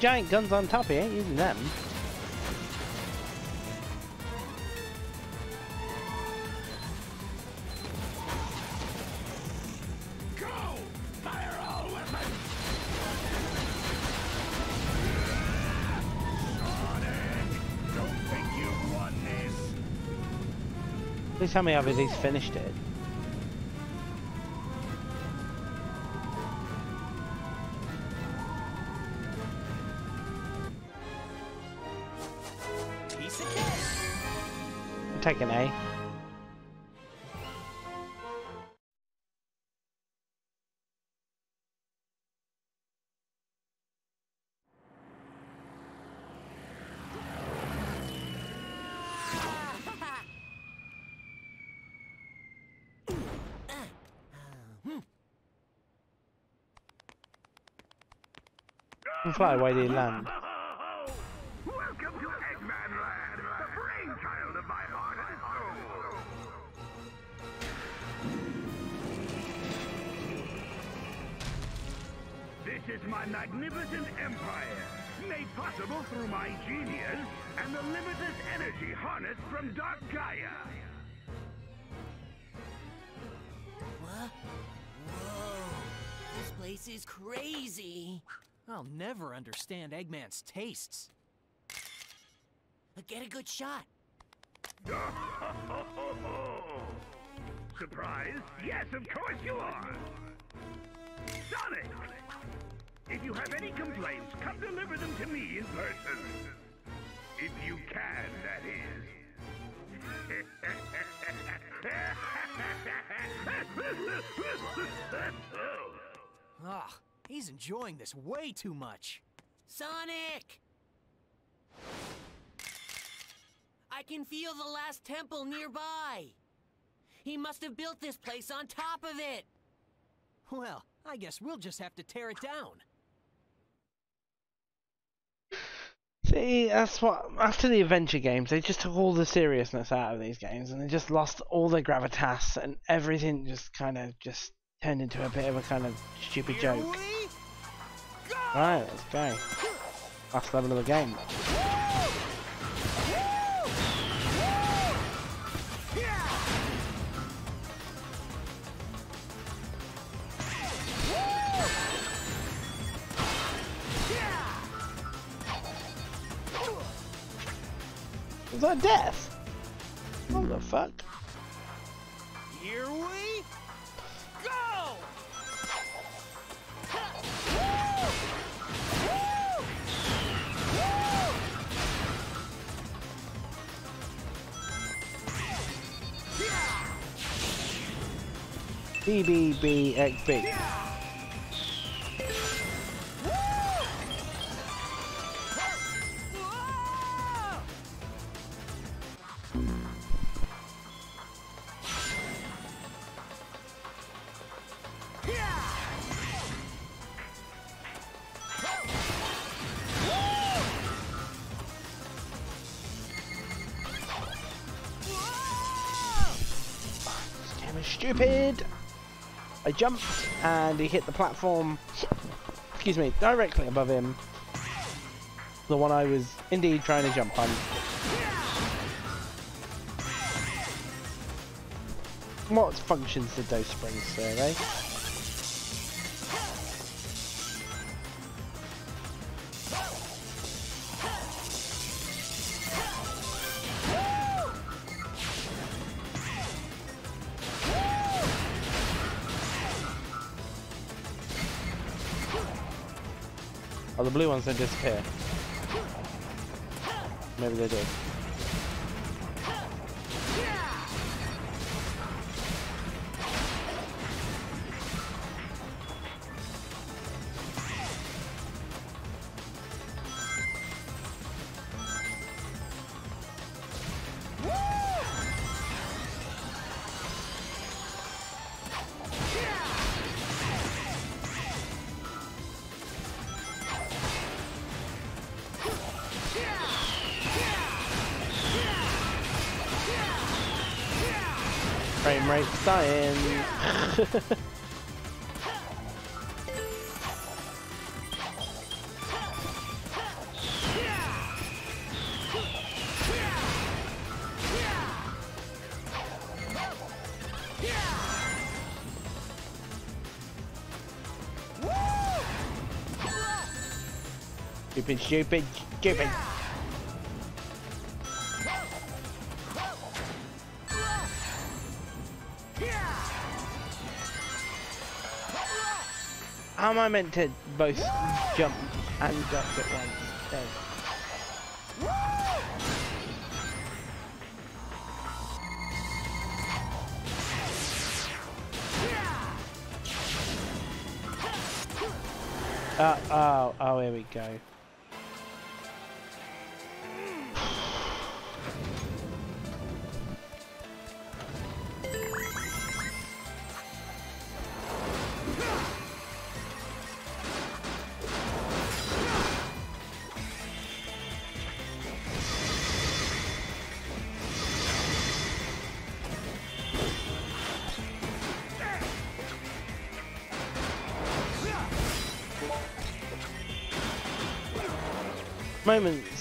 Giant guns on top, he ain't using them. Go! Fire all weapons! Don't think you've won this! Please tell me I've at least finished it. Taking A. And fly away the land. Is my magnificent empire, made possible through my genius and the limitless energy harnessed from Dark Gaia. What? Whoa. This place is crazy. I'll never understand Eggman's tastes. Get a good shot. [LAUGHS] Surprise? Yes, of course you are! Sonic! If you have any complaints, come deliver them to me in person. If you can, that is. [LAUGHS] Ah, he's enjoying this way too much. Sonic! I can feel the last temple nearby. He must have built this place on top of it. Well, I guess we'll just have to tear it down. See, that's what after the adventure games, they just took all the seriousness out of these games, and they just lost all their gravitas, and everything just kind of just turned into a bit of a kind of stupid Here joke. Right, let's go. Last level of the game. Is death? What the fuck? Here we go! BBBXB. Jumped and he hit the platform, excuse me, directly above him. The one I was indeed trying to jump on. What functions did those springs serve, eh? The blue ones don't disappear. Maybe they do. Stupid, stupid, stupid. How am I meant to both jump and duck at once? There. Uh, oh, oh, here we go.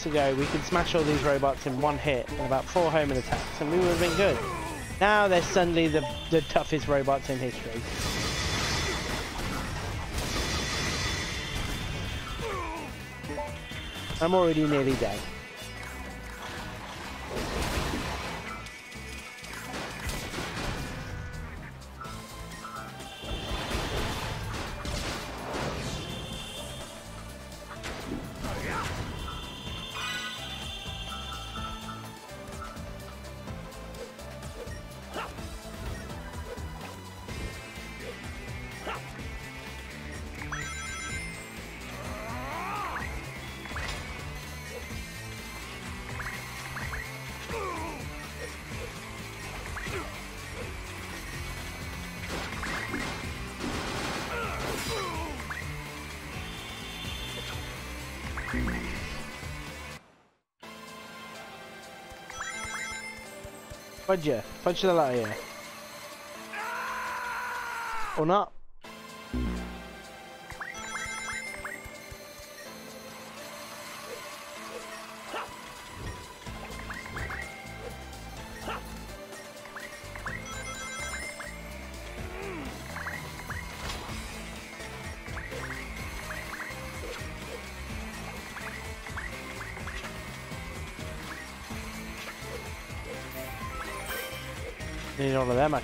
Ago, we could smash all these robots in one hit and about four homing attacks, and we would have been good. Now they're suddenly the, the toughest robots in history. I'm already nearly dead. Fudge ya. Fudge the hell out of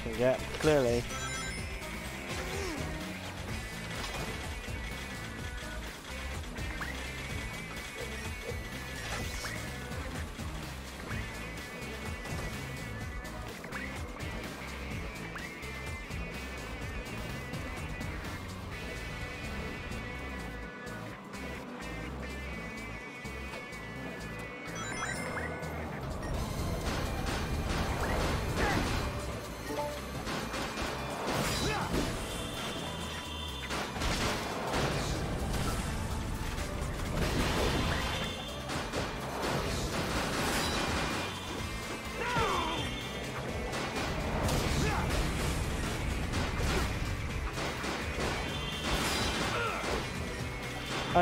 can get, clearly.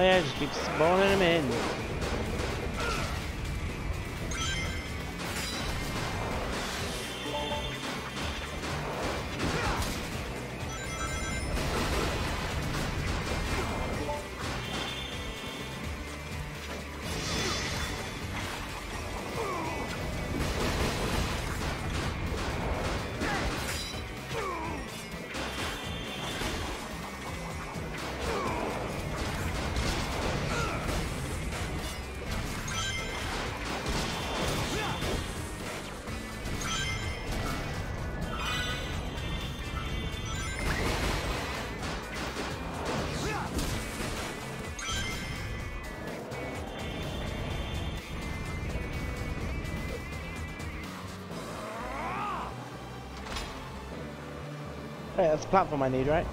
Yeah, just keep spawning them in. Platform I need, right?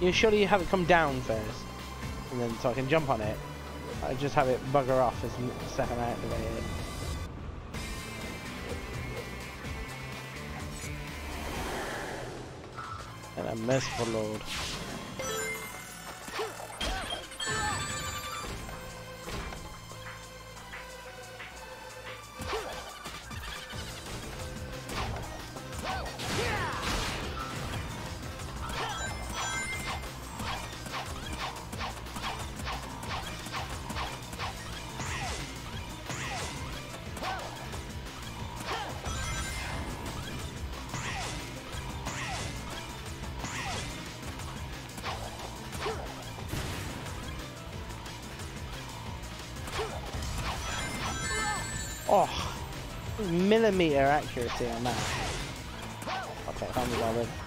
You surely have it come down first, and then so I can jump on it. I just have it bugger off as the second I activate it. And a merciful lord. Accuracy on that. Okay.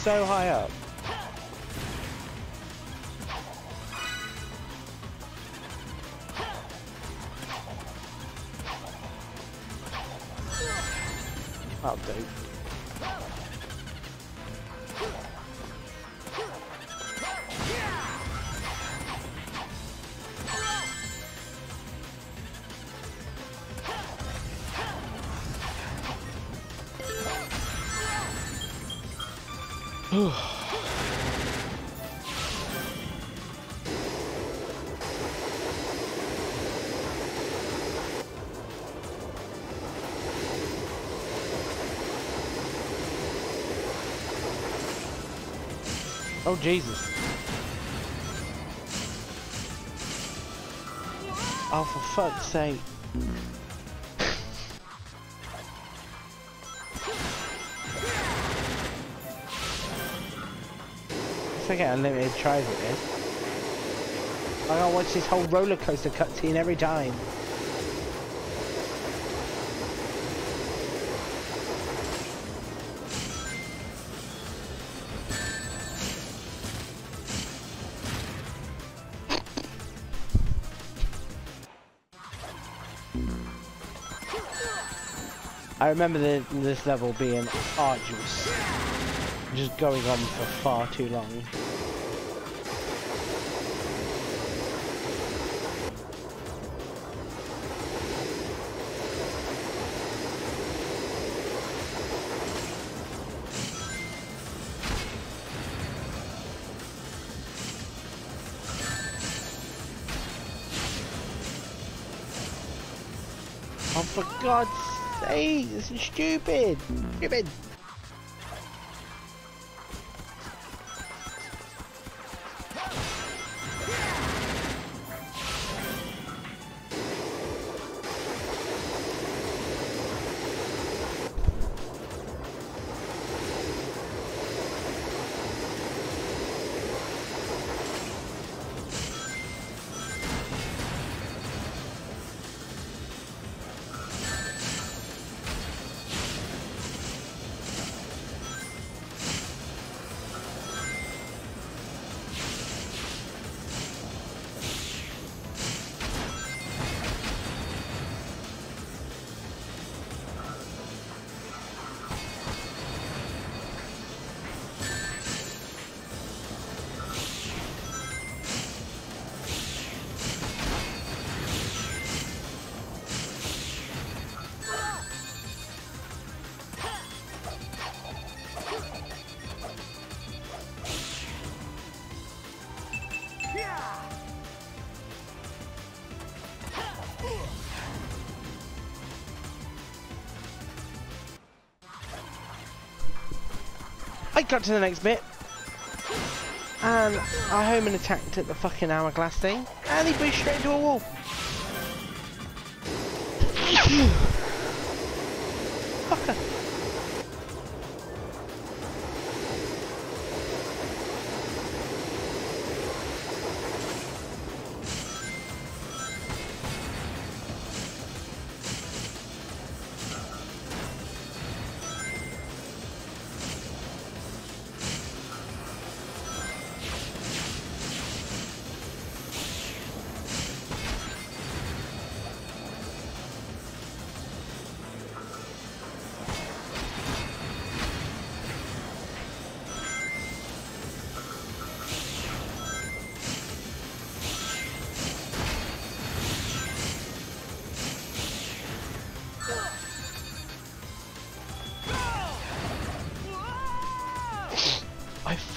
So high up. Oh Jesus. Oh for fuck's sake. I get unlimited tries at this. I gotta watch this whole roller coaster cutscene every time. I remember the, this level being arduous, just going on for far too long. Oh, for God's sake, this is stupid! Stupid! Got to the next bit. And I homing attacked at the fucking hourglass thing. And he pushed straight into a wall.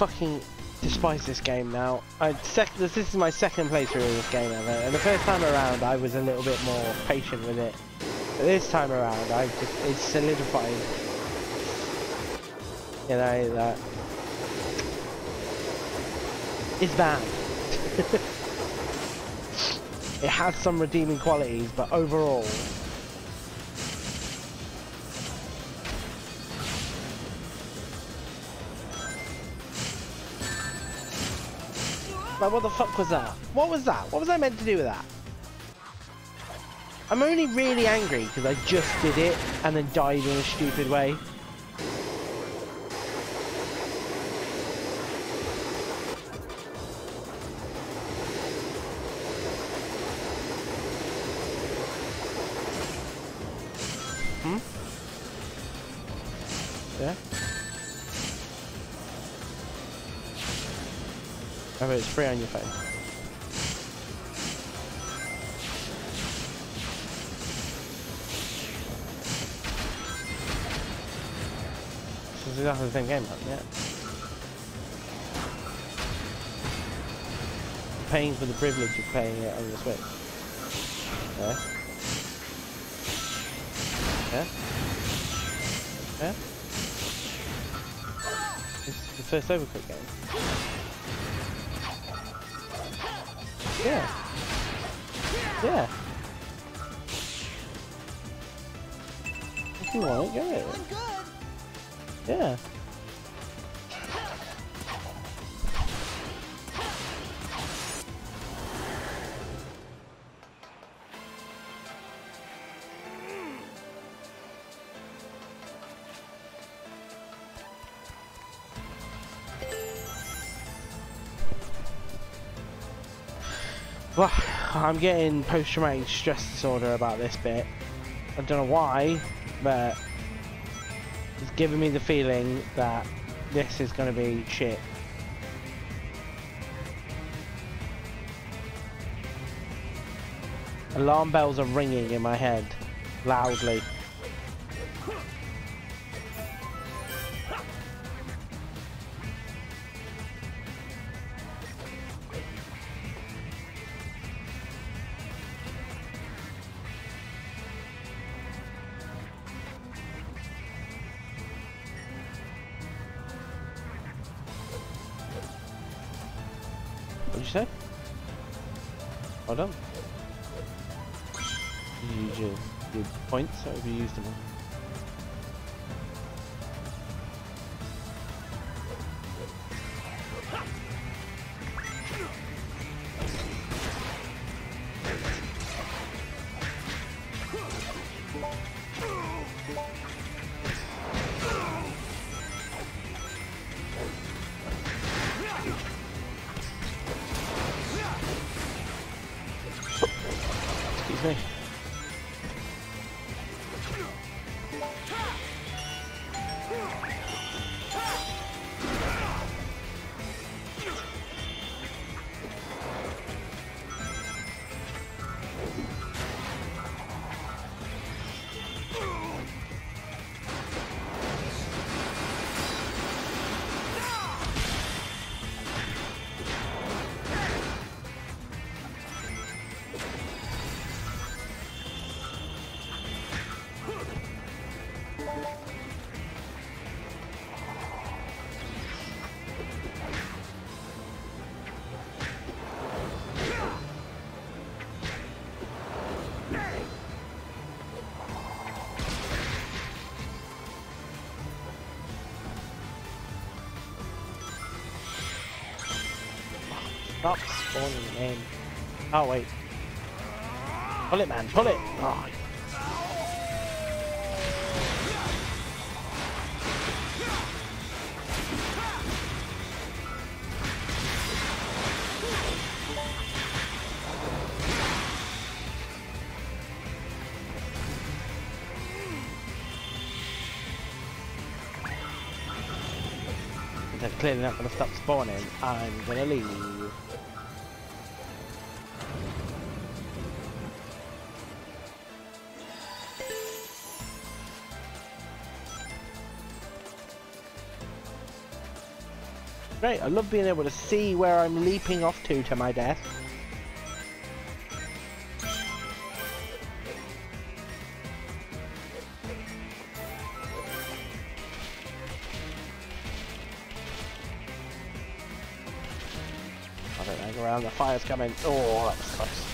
Fucking despise this game now. I sec this, is my second playthrough of this game ever, and the first time around I was a little bit more patient with it. But this time around, I just it's solidified. You know that it's bad. [LAUGHS] it has some redeeming qualities, but overall, What the fuck was that? What was that? What was I meant to do with that? I'm only really angry because I just did it and then died in a stupid way. It's free on your phone. This is exactly the same game, yeah. Paying for the privilege of playing it on the Switch. Yeah. Yeah. Yeah. It's the first Overcooked game. Yeah. Yeah. If you want it, get it. Yeah. I'm getting post-traumatic stress disorder about this bit. I don't know why, but it's giving me the feeling that this is going to be shit. Alarm bells are ringing in my head, loudly. Have used them Stop spawning in. Oh wait. Pull it, man. Pull it. Oh, they're clearly not going to stop spawning. I'm going to leave. Great, I love being able to see where I'm leaping off to to my death. I don't around, the fire's coming. Oh, that was close.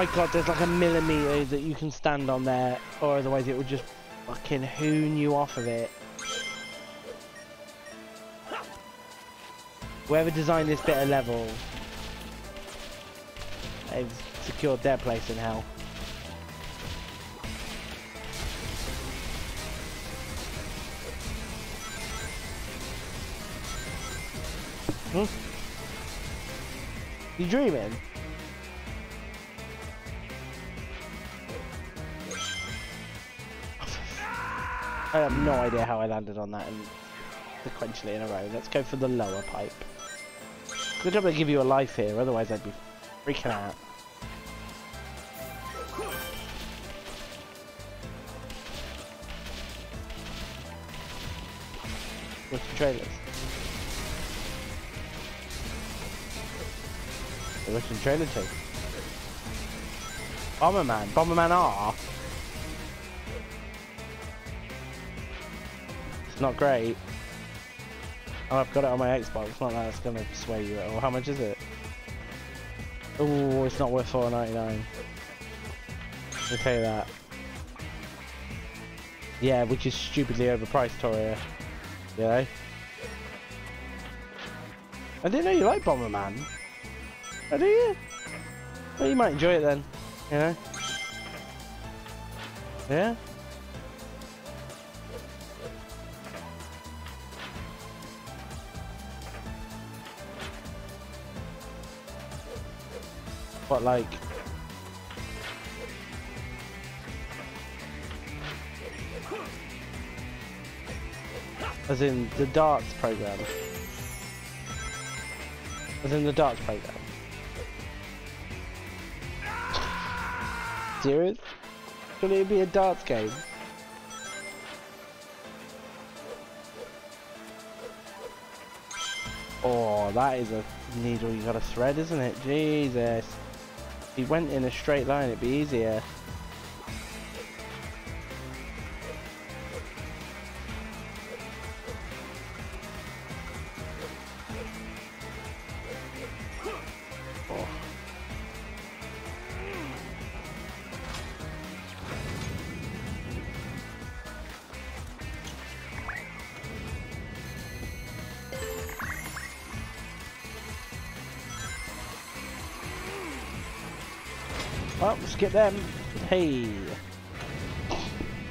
My god, there's like a millimeter that you can stand on there, or otherwise it would just fucking hoon you off of it. Whoever designed this bit of level, they've secured their place in hell. Hmm? You dreaming? I have no idea how I landed on that and sequentially in a row. Let's go for the lower pipe. Good job they give you a life here, otherwise I'd be freaking out. What's the trailers? the trailer too. Bomberman, Bomberman R. not great. Oh, I've got it on my Xbox. Not that it's gonna sway you at all. How much is it? Oh, it's not worth four ninety nine. I'll tell you that. Yeah, which is stupidly overpriced, Toria. Yeah. I didn't know you like Bomberman. Oh, do you? Well, you might enjoy it then. You know? Yeah? What, like... As in the darts program. As in the darts program. Serious? Could it be a darts game? Oh, that is a needle you gotta thread, isn't it? Jesus. If he went in a straight line, it'd be easier. Them. Hey.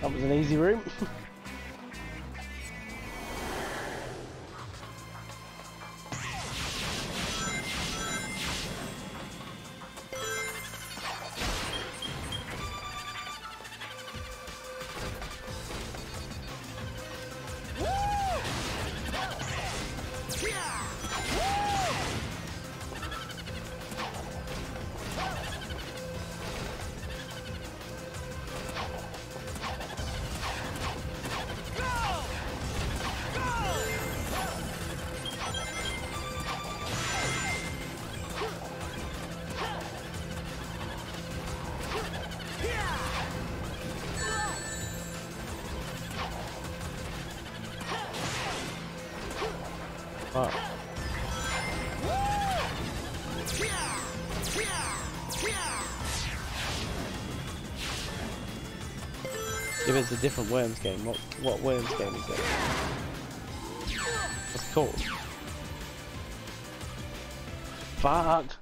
That was an easy room. [LAUGHS] different Worms game, what what Worms game is it? What's it called? Fuck!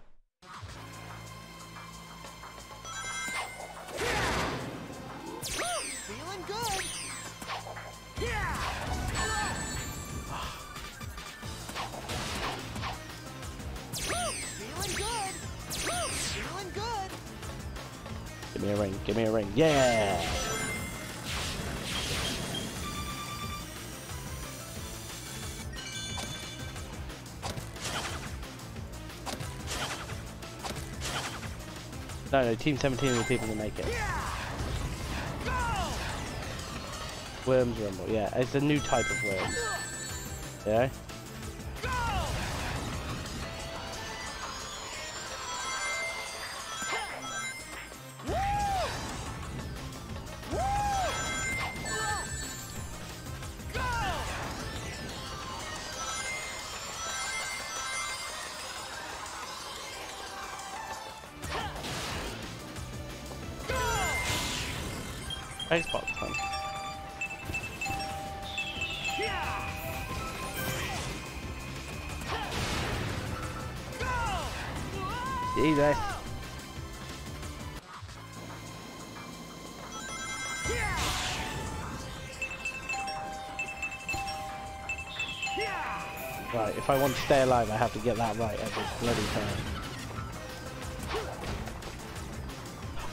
Team 17 are the people that make it. Worms Rumble, yeah. It's a new type of worms. Yeah? Want to stay alive, I have to get that right every bloody time.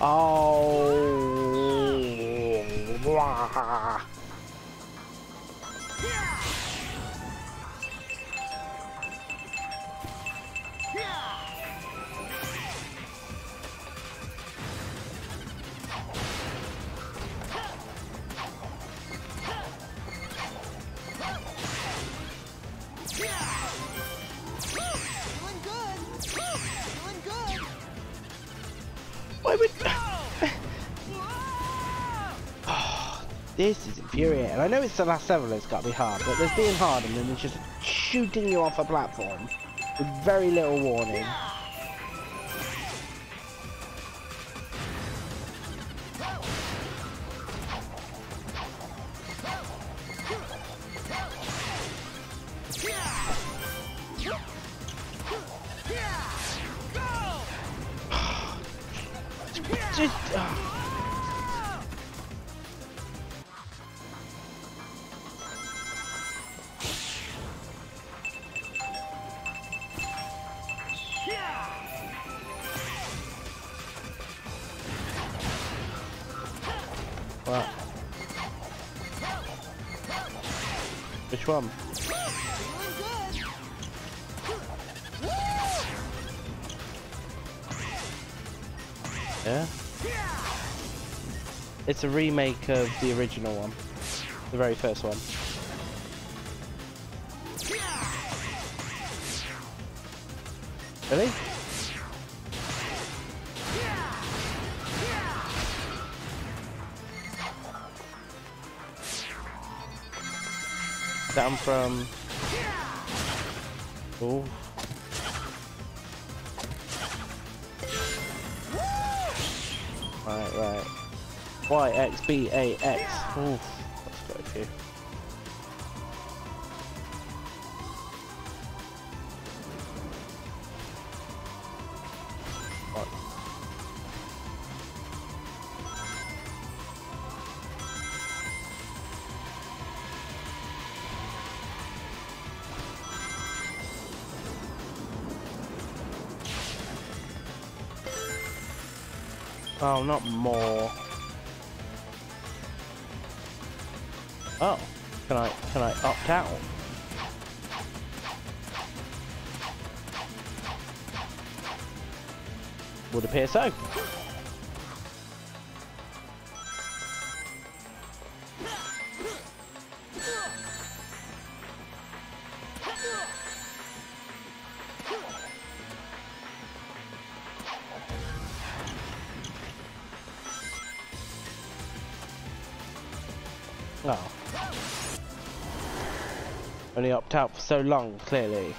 Oh. I know it's the last level it's got to be hard, but there's being hard and then there's just shooting you off a platform with very little warning. Yeah? It's a remake of the original one. The very first one. Really? Down from... Oh. Right, right. Y X B A X. Ooh, out for so long, clearly.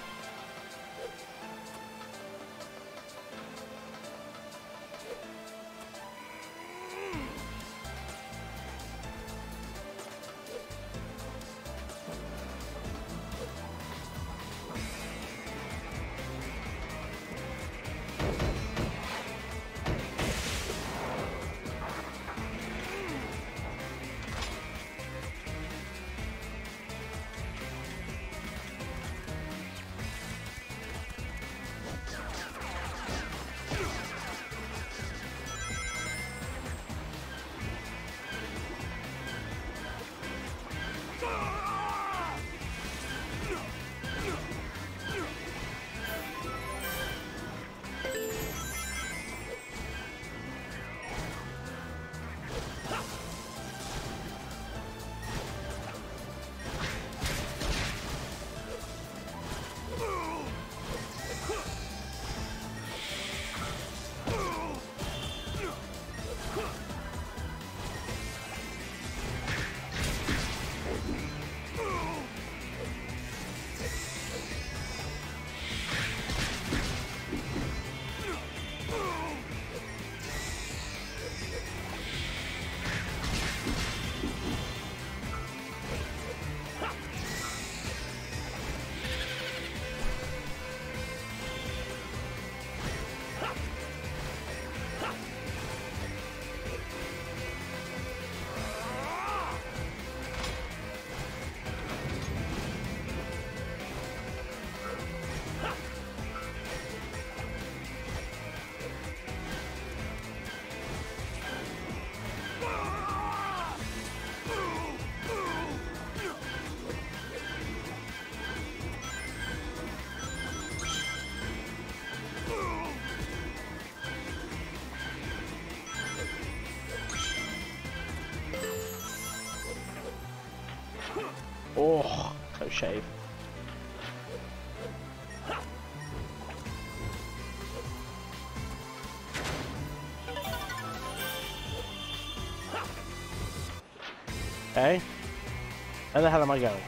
Where the hell am I going?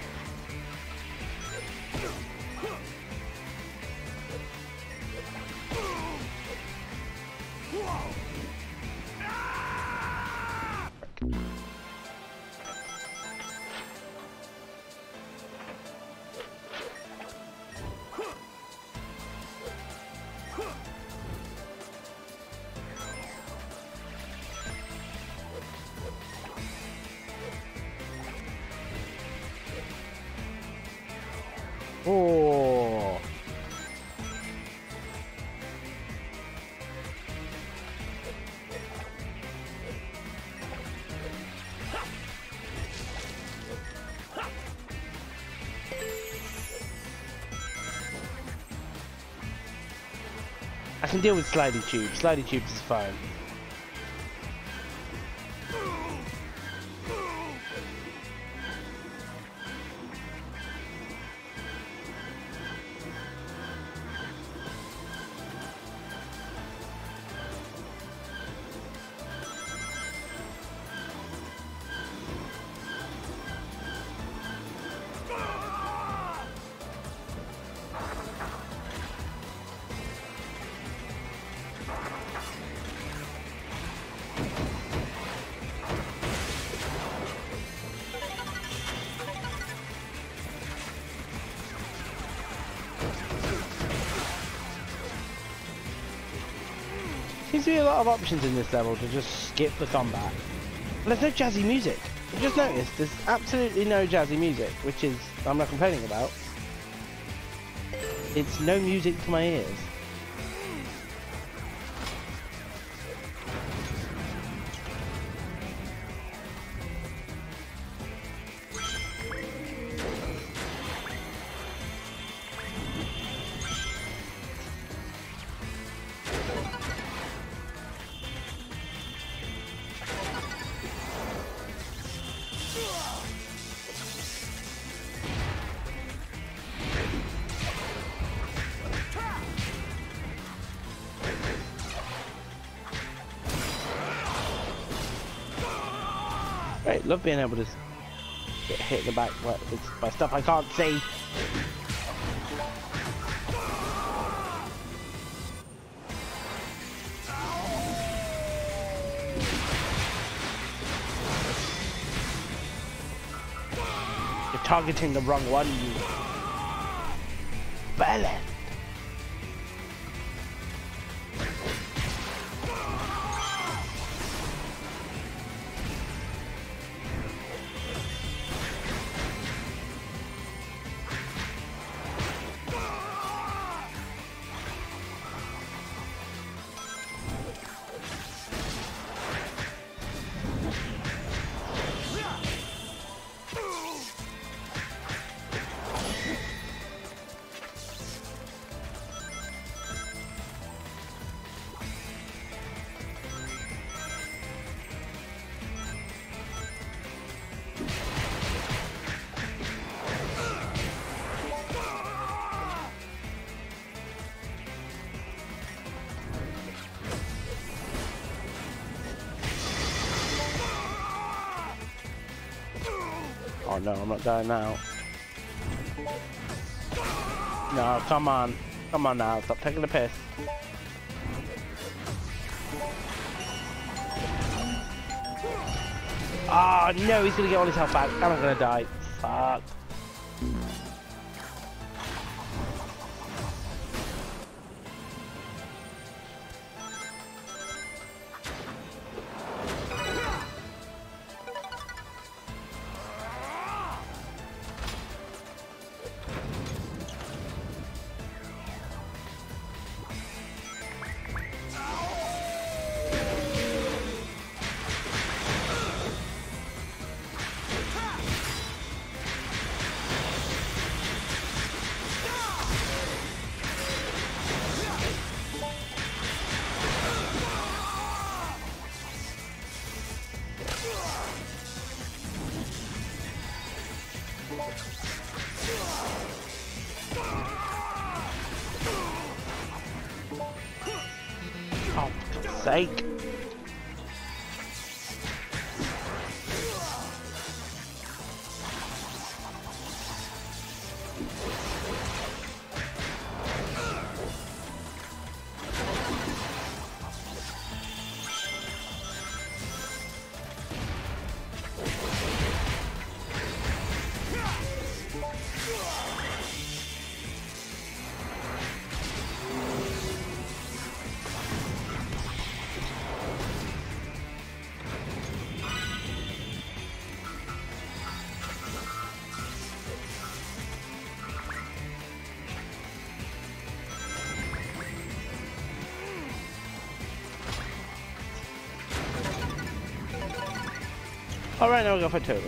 Can deal with slidey tubes. Slidey tubes is fine. Be a lot of options in this level to just skip the combat. But there's no jazzy music. You just noticed there's absolutely no jazzy music, which is I'm not complaining about. It's no music to my ears. Being able to get hit in the back by, stuff I can't see. You're targeting the wrong one, you I'm not going now. No, come on. Come on now, stop taking the piss. Oh no, he's gonna get all his health back, and I'm not gonna die. Fuck. Alright, now we'll go for two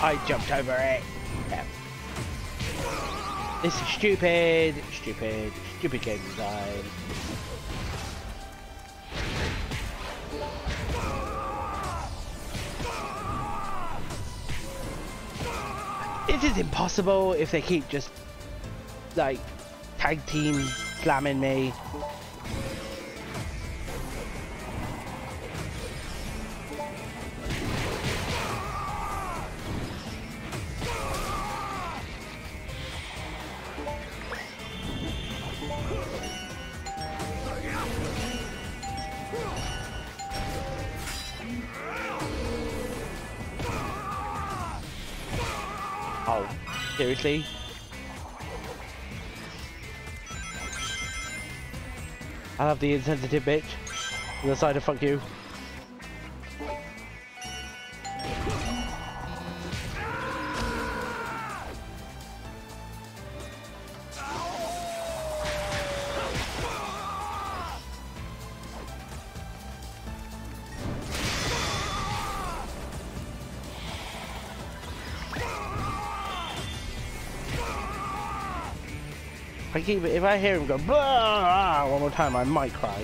I jumped over it. Yeah. This is stupid, stupid, stupid game design. It is impossible if they keep just like tag team slamming me. Oh, seriously? I love the insensitive bitch. On the side of fuck you. Keep if I hear him go blah ah, one more time, I might cry.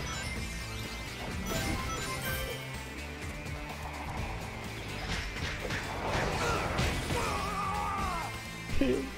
[LAUGHS]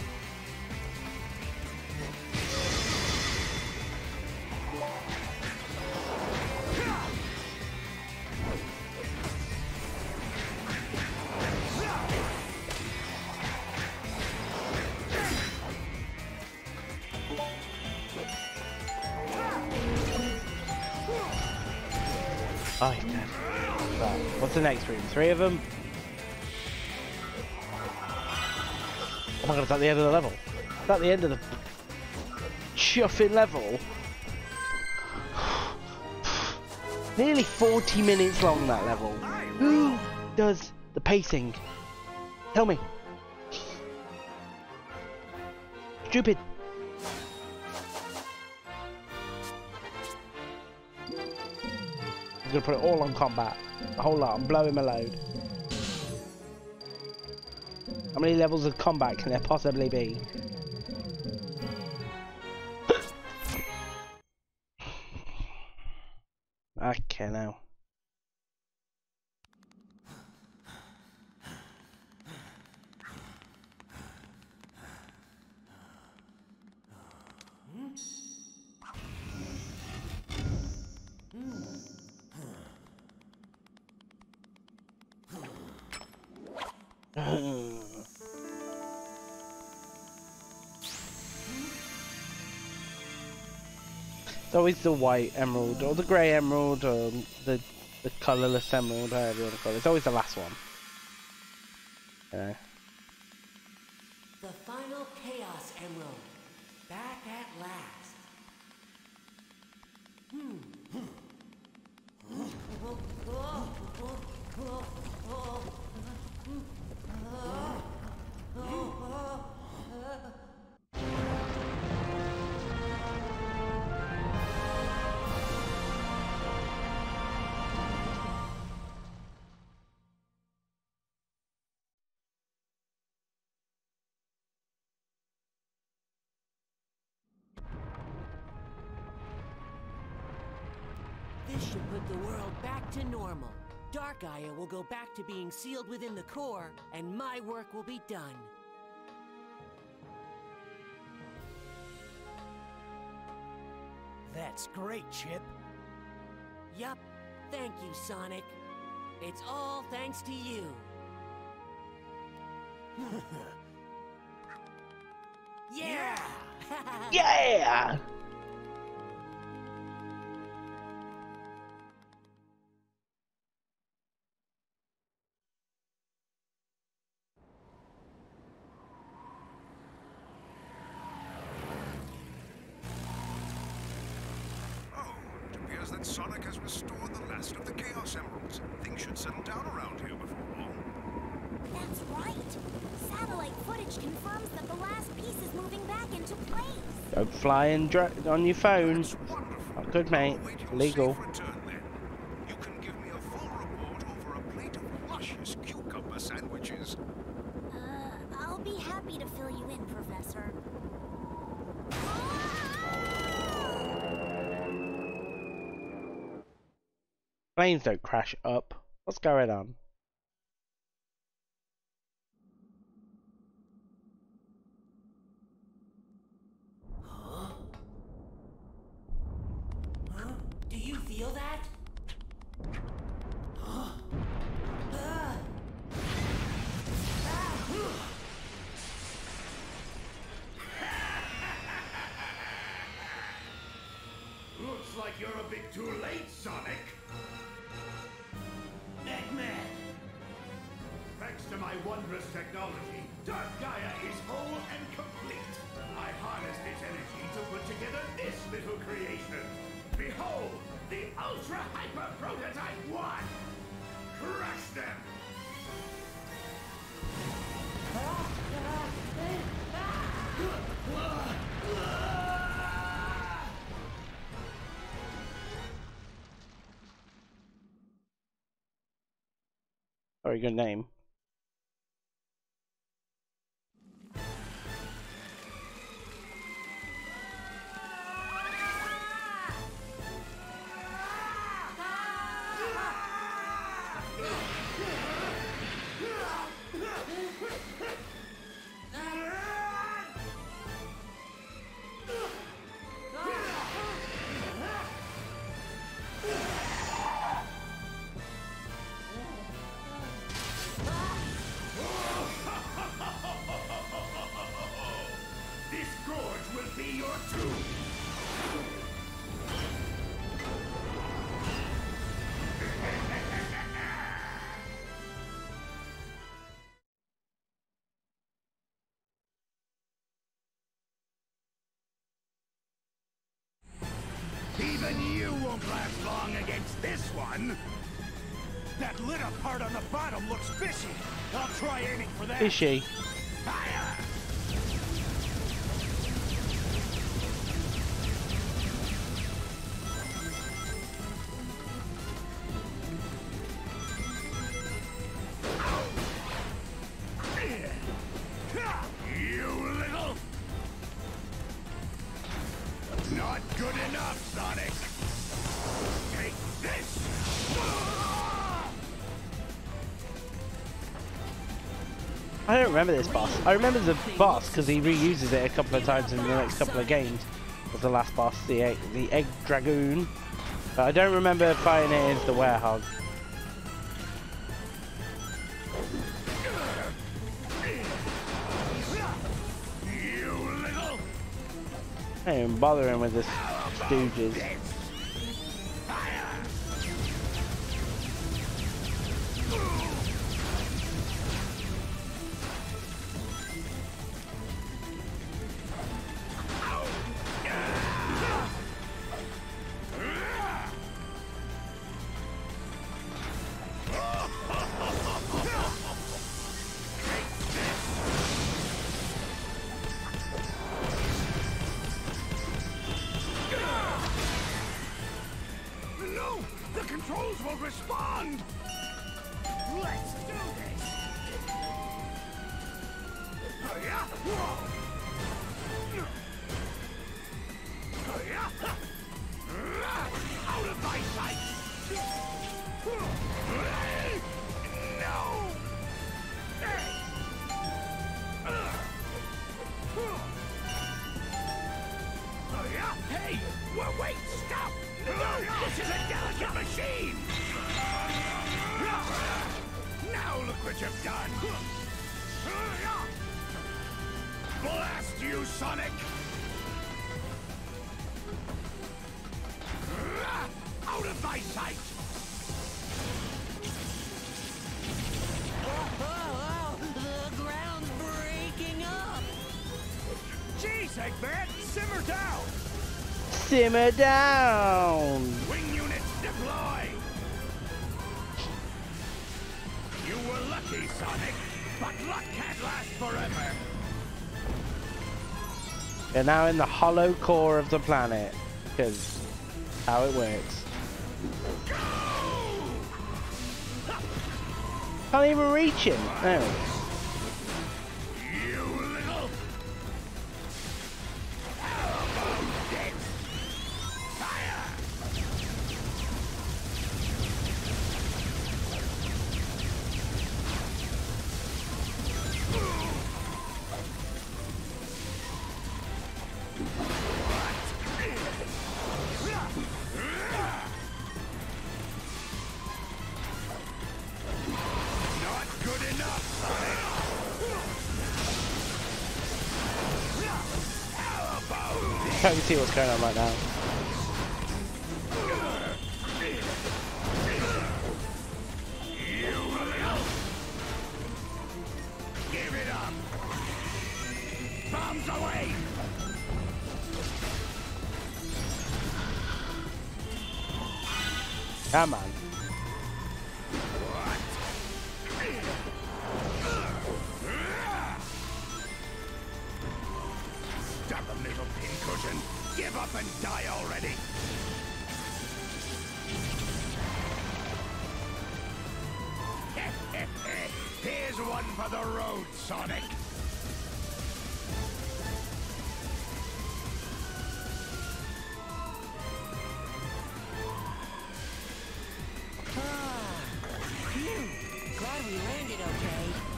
The? Three of them? Oh my god, is that the end of the level? Is that the end of the chuffing level? [SIGHS] Nearly 40 minutes long that level. Who does the pacing? Tell me. Stupid. I'm gonna put it all on combat. A whole lot. I'm blowing my load. How many levels of combat can there possibly be? Always the white emerald, or the grey emerald, or the the colourless emerald, however you want to call it. It's always the last one. To being sealed within the core, and my work will be done. That's great, Chip. Yup. Thank you, Sonic. It's all thanks to you. [LAUGHS] yeah! Yeah! [LAUGHS] Uh, I'll be happy to fill you in, Professor. Planes don't crash up. What's going on? Very good name. Won't last long against this one! That lit up part on the bottom looks fishy. I'll try aiming for that. Is she? Fire! Remember this boss. I remember the boss because he reuses it a couple of times in the next couple of games. Was the last boss, the egg, the egg dragoon. But I don't remember fighting it as the werehog. I ain't even bothering with this stooges. Simmer down! Wing units deploy! You were lucky, Sonic, but luck can't last forever. You're now in the hollow core of the planet. Because how it works. Can't even reach him. No. See what's going on right now. Come on.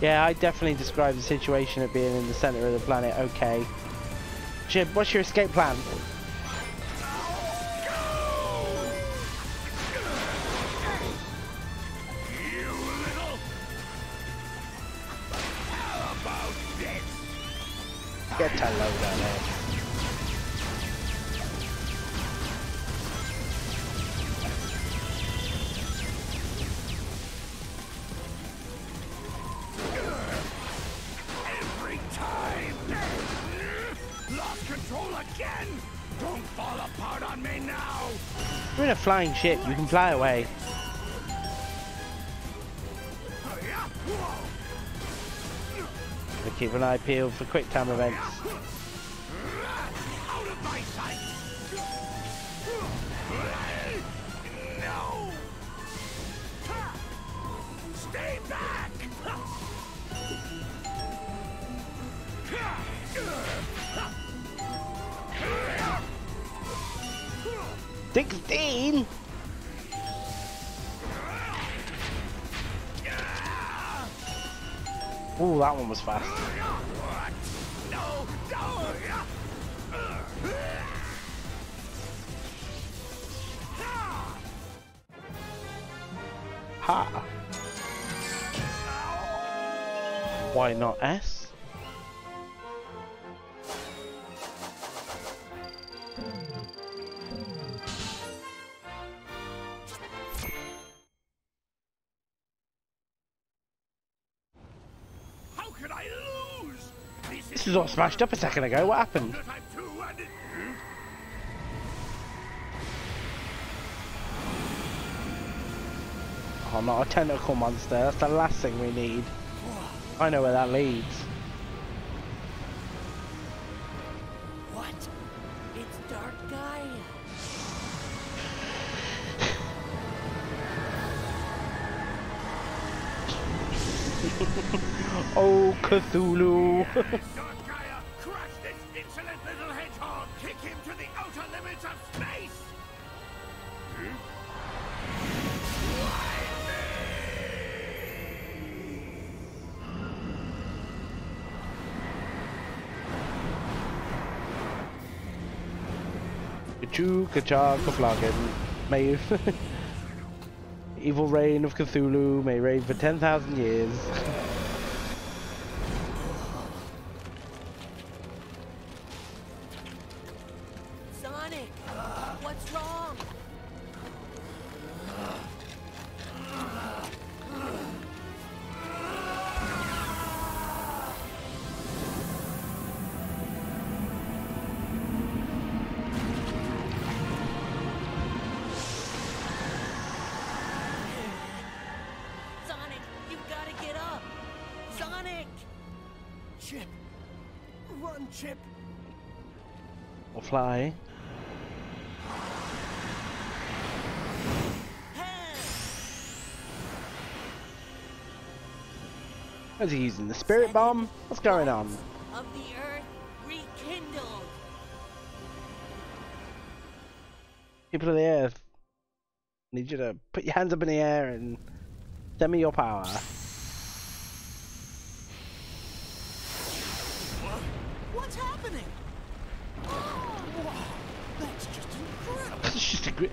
Yeah, I definitely describe the situation of being in the center of the planet. Okay. Chip, what's your escape plan? Flying ship. You can fly away. Keep an eye peeled for quick time events. Stay back! 16? Ooh, that one was fast. Ha! Why not S? All smashed up a second ago. What happened? Prototype 2 and it... Oh, not a tentacle monster. That's the last thing we need. I know where that leads. What? It's Dark Gaia? [LAUGHS] Oh, Cthulhu. [LAUGHS] Kachu, Kacha, Kaflagan. May [LAUGHS] evil reign of Cthulhu may reign for 10,000 years. [LAUGHS] Is he using the spirit bomb? What's going on? Of the earth rekindled! People of the earth, need you to put your hands up in the air and send me your power. What's happening? Oh, wow, that's just incredible! [LAUGHS] It's just a great.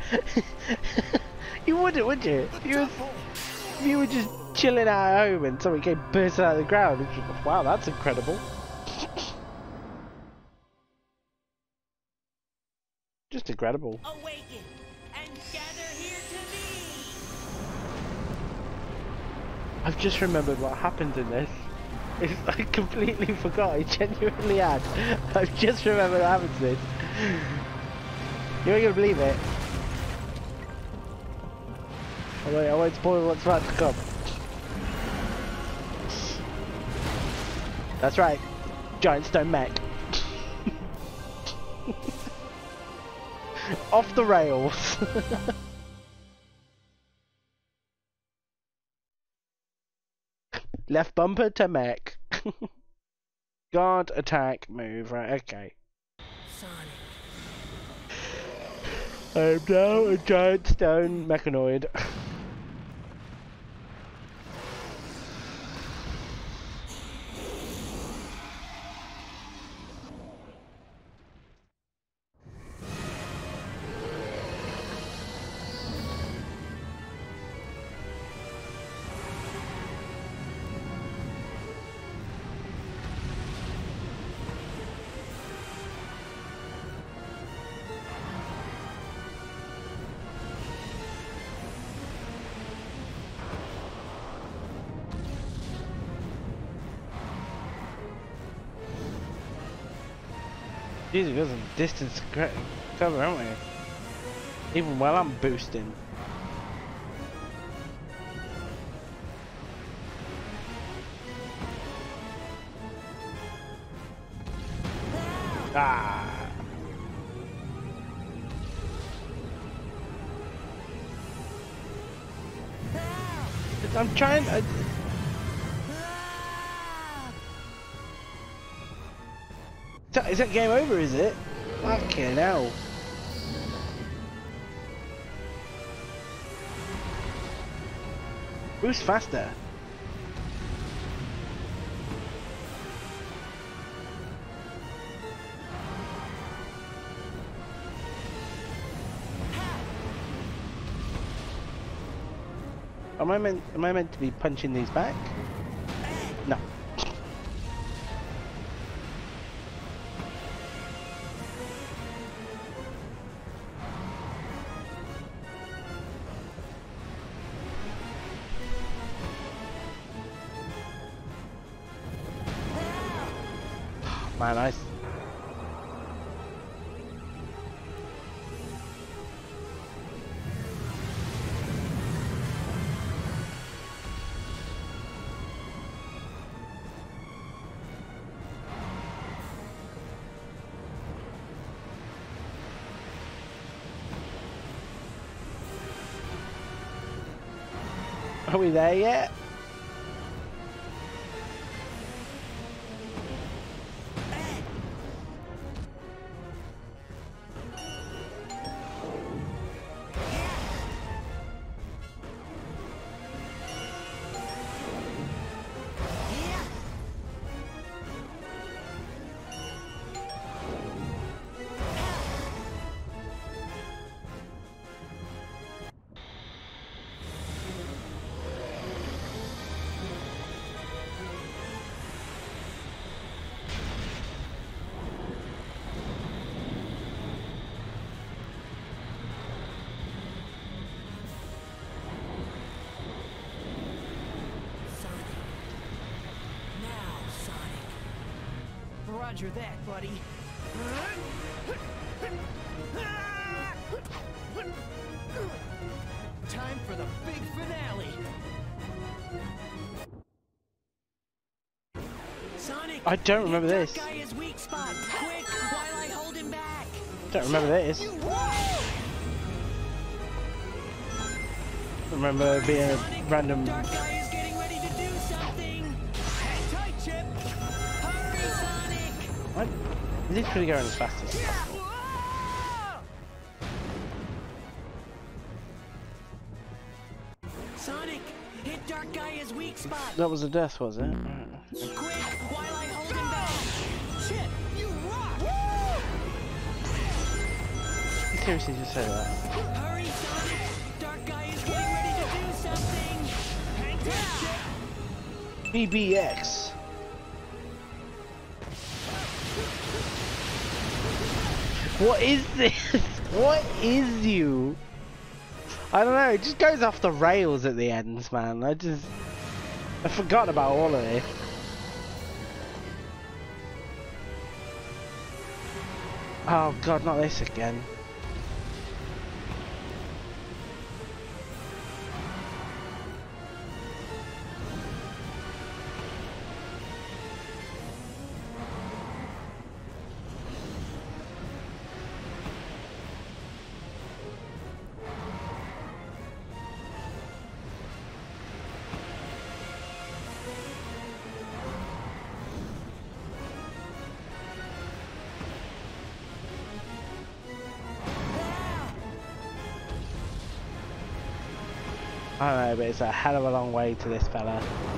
[LAUGHS] you wouldn't, would you? You, was, you were just chilling at home and something came bursting out of the ground. Just, wow, that's incredible. just incredible. Awaken and gather here to me! I've just remembered what happened in this. It's, I completely [LAUGHS] forgot. I genuinely had. I've just remembered what happened to this. You ain't gonna believe it. I won't, I won't spoil what's about to come. That's right. Giant stone mech. Off the rails. [LAUGHS] Left bumper to mech. [LAUGHS] Guard, attack, move. Right, okay. Sonic, I'm now a giant stone mechanoid. [LAUGHS] Jesus, we've got some distance cover, haven't we? Even while I'm boosting. Is that game over, is it? Fucking hell. Who's faster. Am I meant am I meant to be punching these back? Are we there yet? Conjure that, buddy. Time for the big finale. Sonic! I don't remember this. Dark Gaia's weak spot! Quick, while I hold him back! Don't remember this. Remember being a random. Literally going as fast as. Sonic, hit Dark Gaia's weak spot! That was a death, was it? Quick, while I hold him back! Chip, you rock! You seriously just say that? Hurry, Sonic! Dark Gaia's getting ready to do something! Hang BBX. What is this? [LAUGHS] What is you? I don't know, it just goes off the rails at the ends, man. I just... I forgot about all of this. Oh god, not this again. It's a hell of a long way to this fella.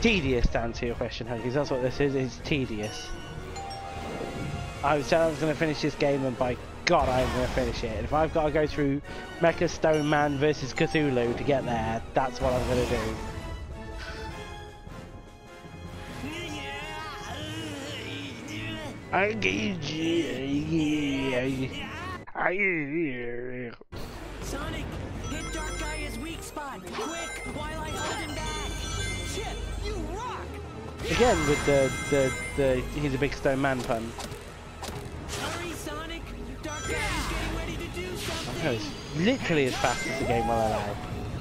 Tedious to answer your question, Huggies. That's what this is. It's tedious. I said I was going to finish this game, and by God, I'm going to finish it. And if I've got to go through Mecha Stone Man versus Cthulhu to get there, that's what I'm going to do. Again with the, the, the he's a big stone man pun. Hurry, Sonic! Dark Gaia's getting ready to do something! literally as fast as the game will allow.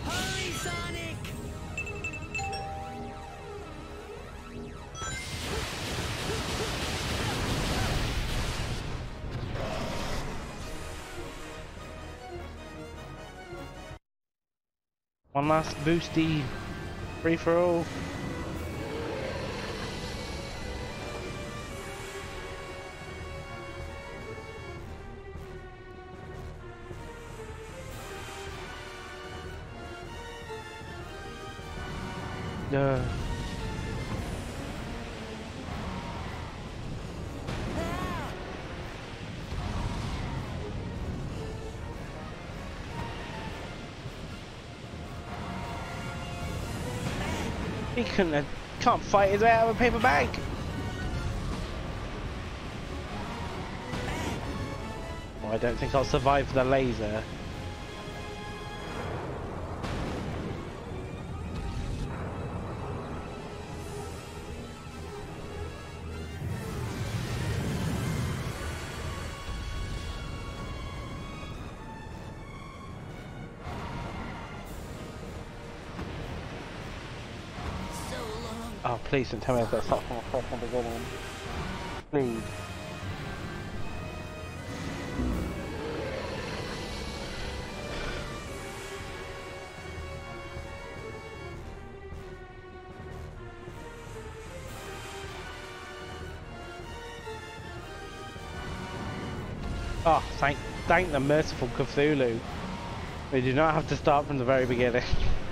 Hurry, Sonic! One last boosty free couldn't have, can't fight his way out of a paper bag. Well, I don't think I'll survive the laser. Please don't tell me I've got to start from a first from the. Please. Oh, thank, thank the merciful Cthulhu. We do not have to start from the very beginning. [LAUGHS]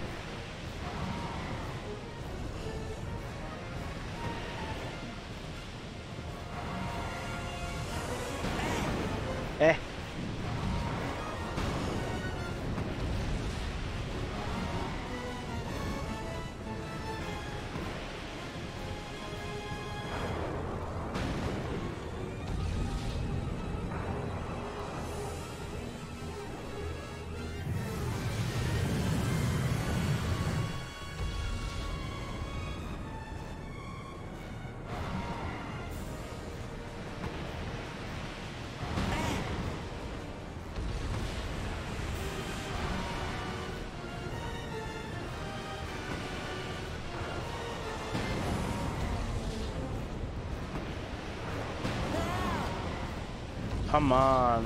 Come on.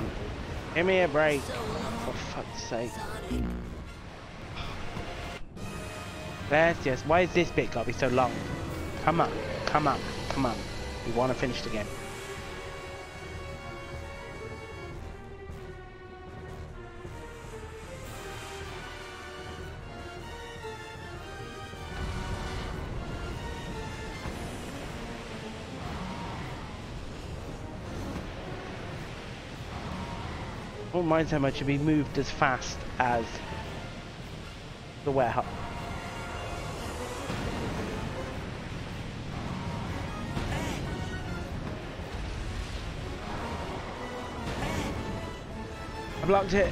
Give me a break. For fuck's sake. Let's just. Why is this bit gotta be so long? Come on. Come on. Come on. We wanna finish the game. So much if he moved as fast as the warehouse. I blocked it.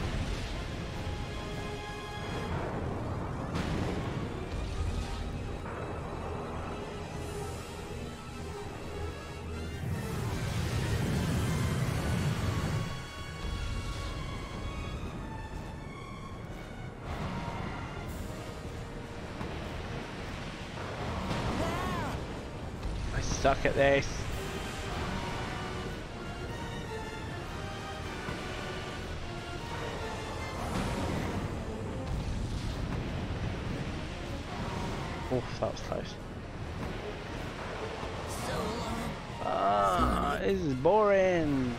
This. Oof, that was close. Ah, this is boring.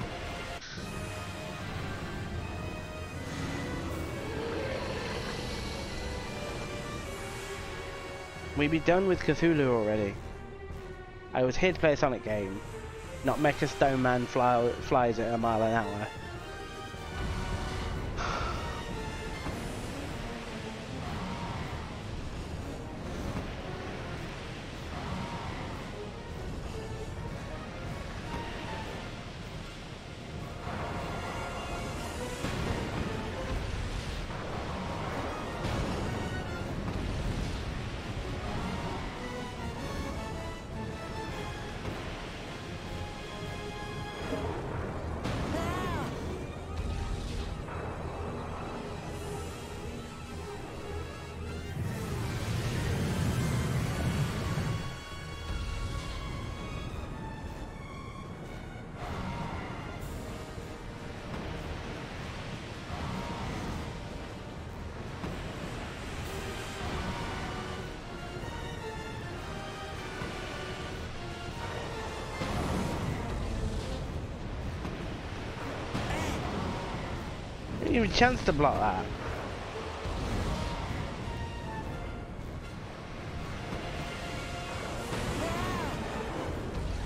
We be done with Cthulhu already. I was here to play a Sonic game, not Mecha Stone Man fly, flies at a mile an hour. Chance to block that.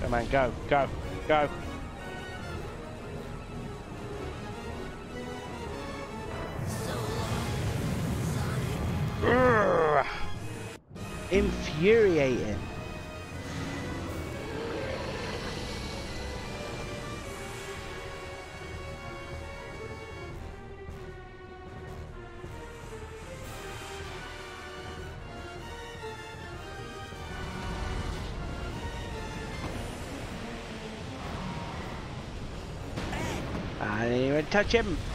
Come on, go, go, go. Touch him.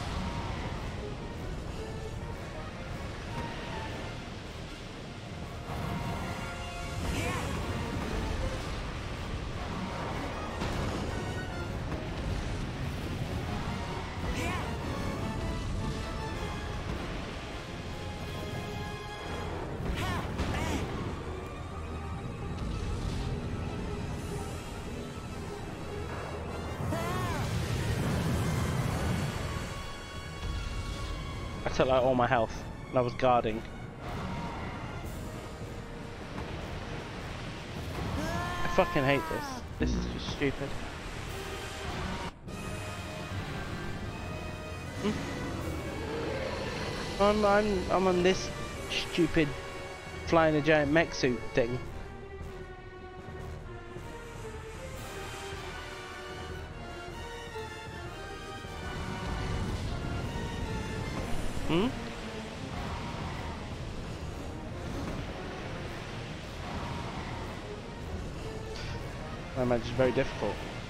Like all my health and I was guarding. I fucking hate this. This is just stupid. Hmm. I'm I'm I'm on this stupid flying a giant mech suit thing. Very difficult.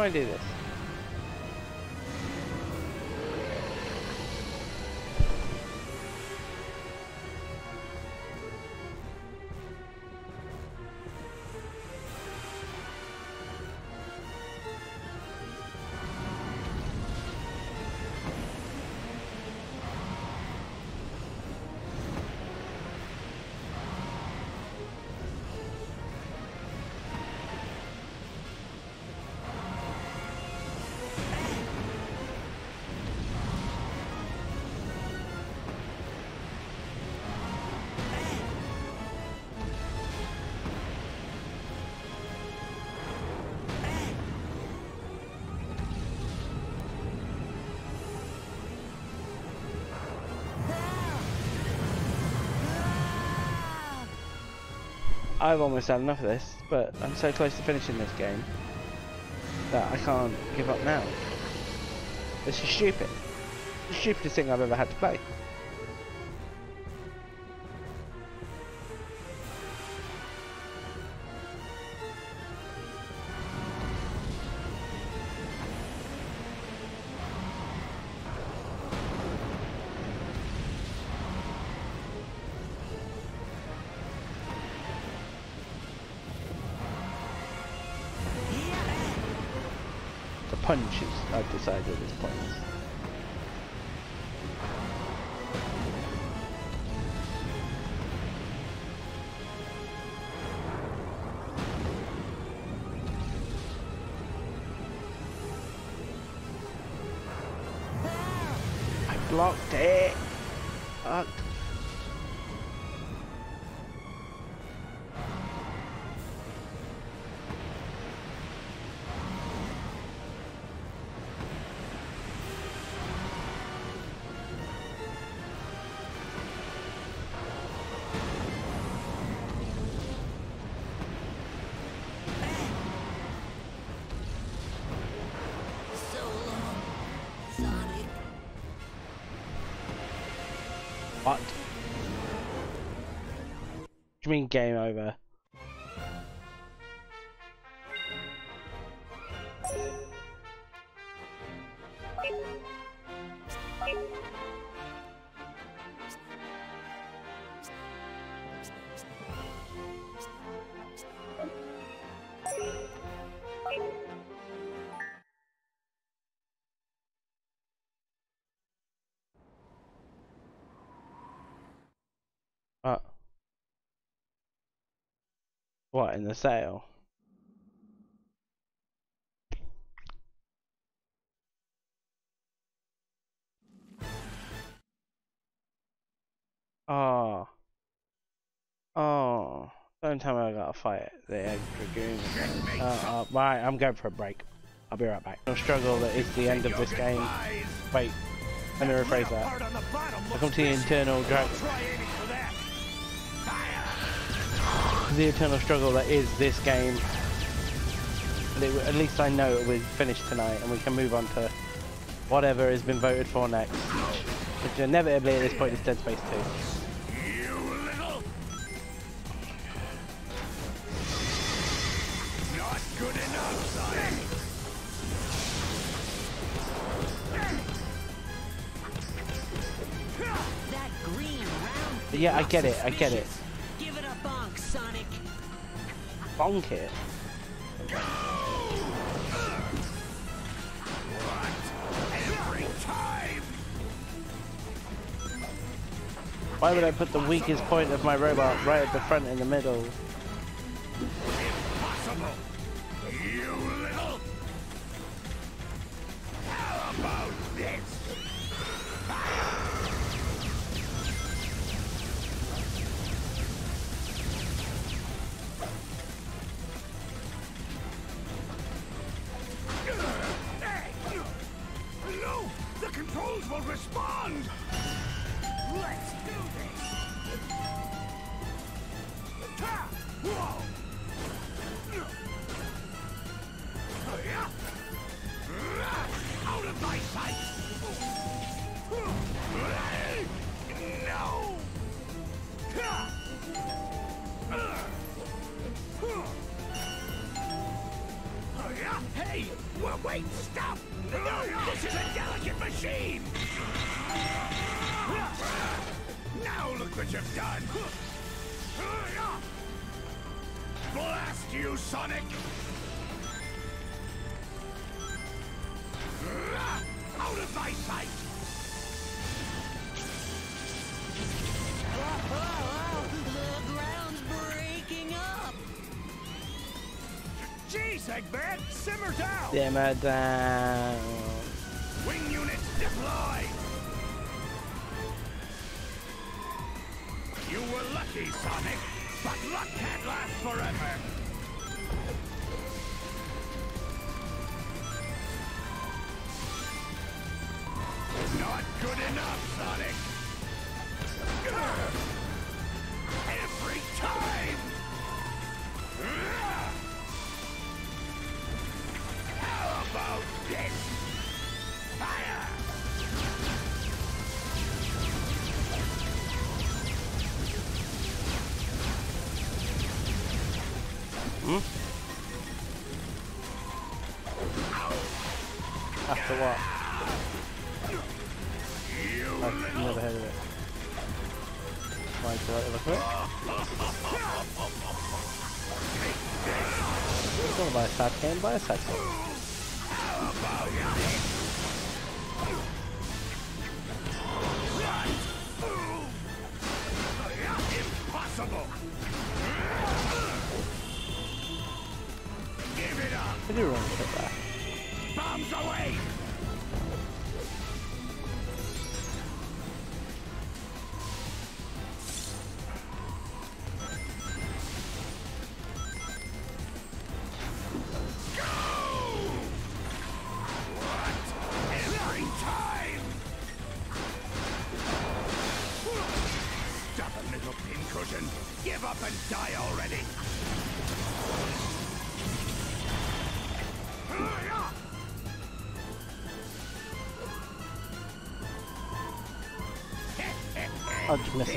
I do this? I've almost had enough of this, but I'm so close to finishing this game that I can't give up now. This is stupid. The stupidest thing I've ever had to play. Mean game over? What, in the sale? Oh. Oh. Don't tell me I gotta fight the dragoon again. Uh, uh, right, I'm going for a break. I'll be right back. The struggle that is the end of this game. Wait, let me rephrase that. Welcome to the internal drag. The eternal struggle that is this game. It- At least I know it will finish tonight and we can move on to whatever has been voted for next. Which inevitably at this point is Dead Space 2. You little... Not good enough, Sonic! That green round Yeah, I get it, I get it. Bonk it. Why would I put the weakest point of my robot right at the front in the middle? Impossible! You little... How about this? Jeez, Eggman! Simmer down! Dimmer down. Wing units deploy! You were lucky, Sonic, but luck can't last forever! Not good enough, Sonic! Every time! About this? Fire! Hmm? After what? I've never heard of it. Why do I look at it? Buy a sad game, buy a sad game. Do run I'll just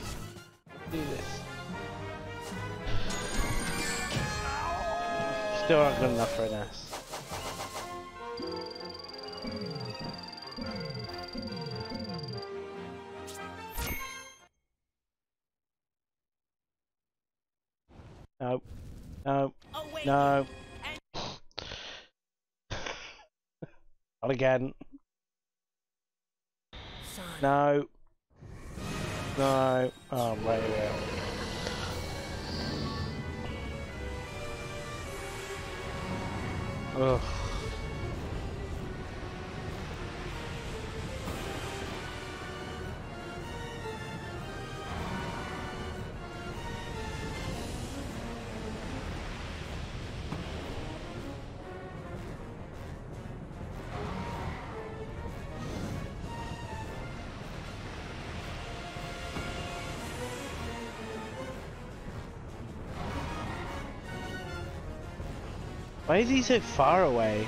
good enough for an S. No. No. Oh, no. Not again. No. No. Oh, right. Ugh. Why is he so far away?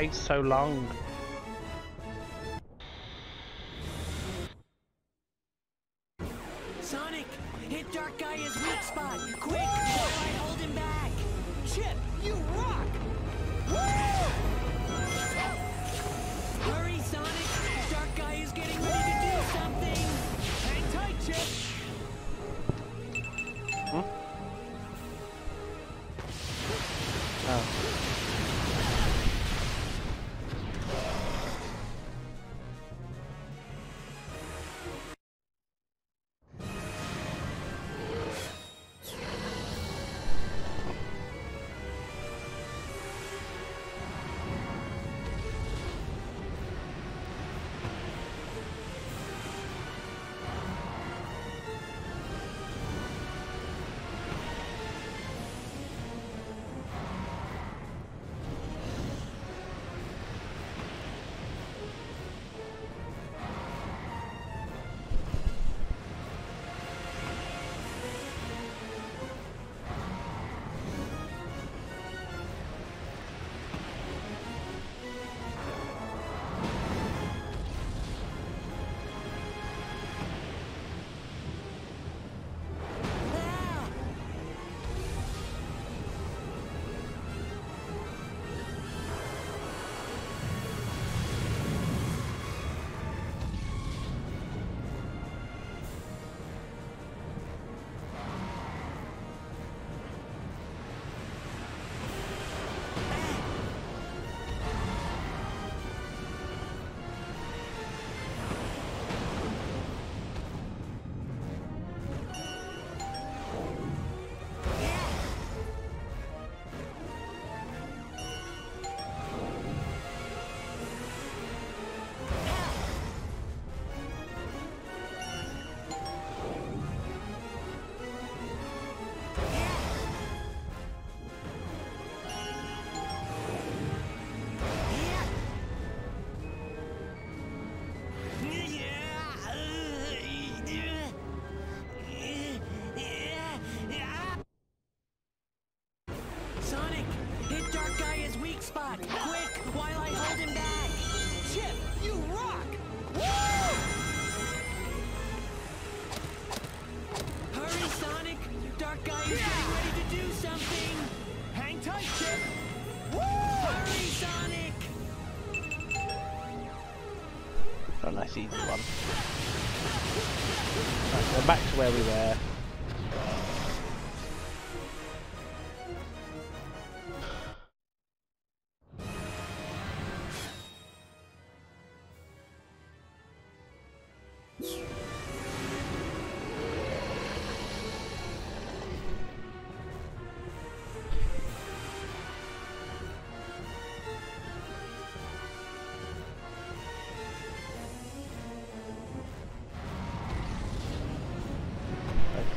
takes so long? season one. Right, so back to where we were.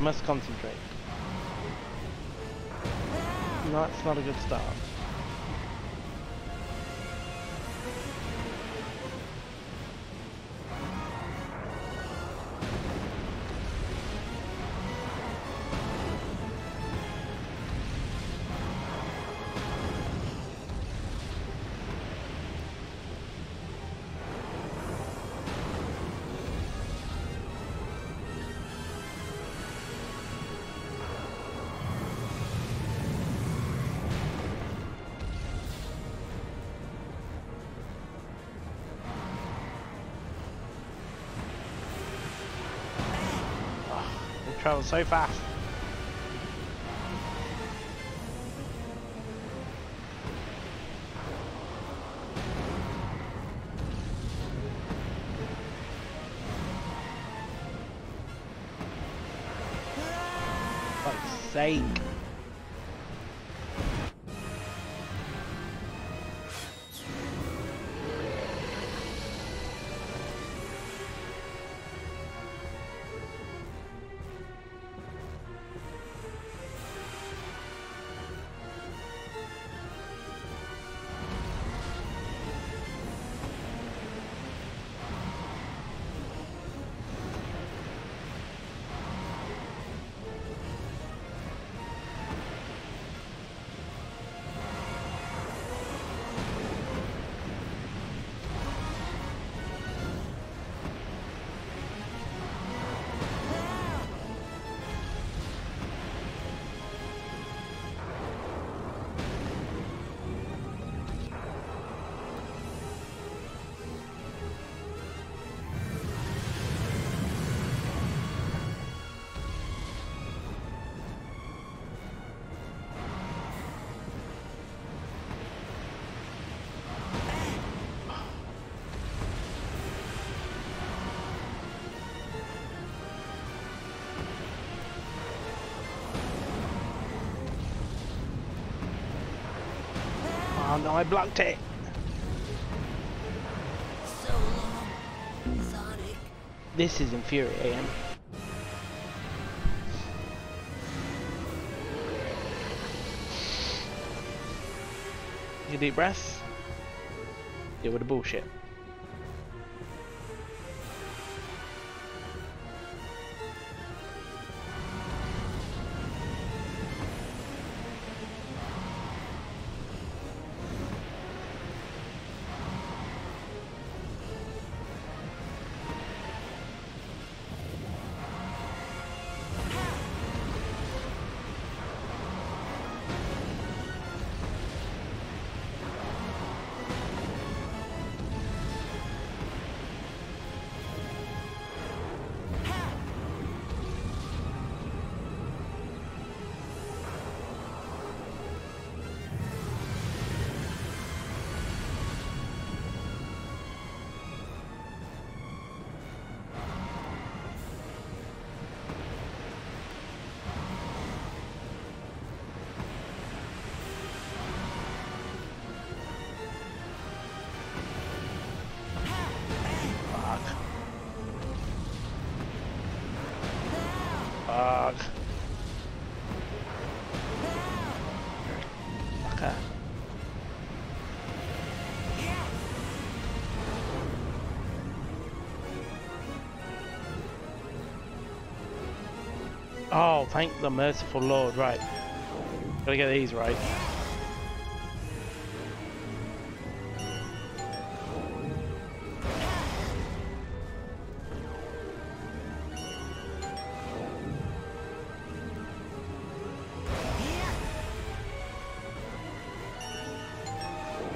Must concentrate. No, That's not a good start. Travel so fast. Fuck's. No, I blocked it. So long, Sonic. This is infuriating. Your deep breaths. Deal with the bullshit. Oh, thank the merciful Lord. Right. Gotta get these right.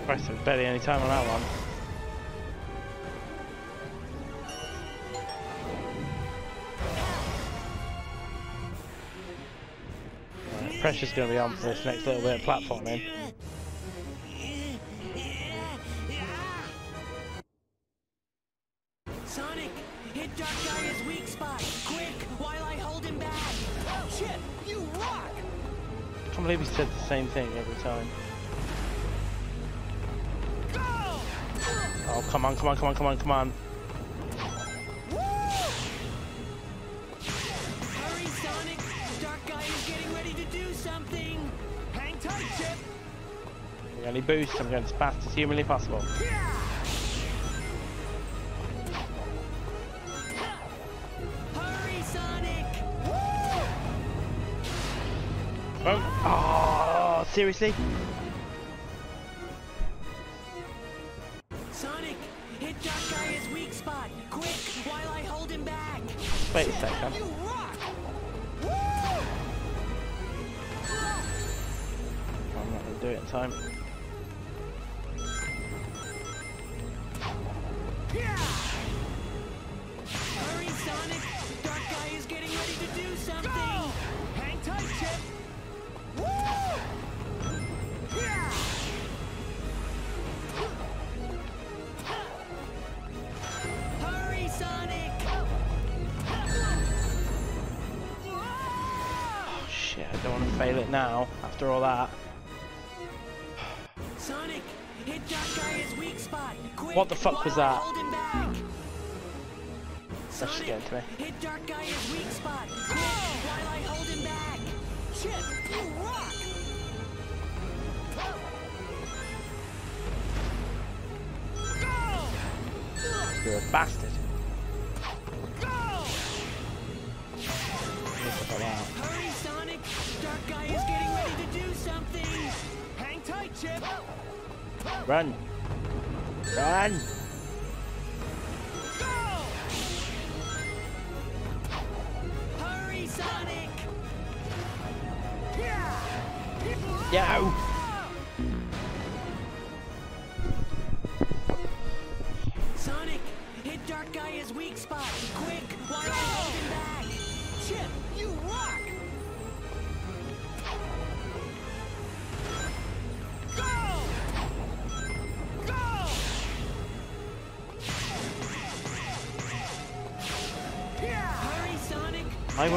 Christ, there's barely any time on that one. Pressure's going to be on for this next little bit of platforming. Sonic, hit Dark Gaia's weak spot. Quick, while I hold him back. Oh, Chip, you rock! I can't believe he said the same thing every time. Go! Oh, come on, come on, come on, come on, come on. Boost, I'm going as fast as humanly possible. Hurry, Sonic! Oh, oh seriously? Was while that? Hold him back. That's me. hit Dark Gaia's weak spot. Quick, while I hold him back. Chip, you rock! You're a bastard. Look at that. Hurry, Sonic! Dark Gaia's getting ready to do something. Hang tight, Chip. Run! Run!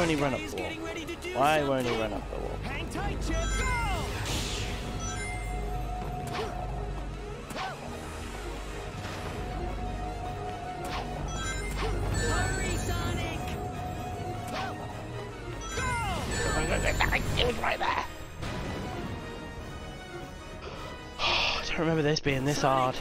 Won't he run up the wall? Why won't he run up the wall? Hang tight, Chip. Hurry, Sonic! It was right there! I don't remember this being this hard.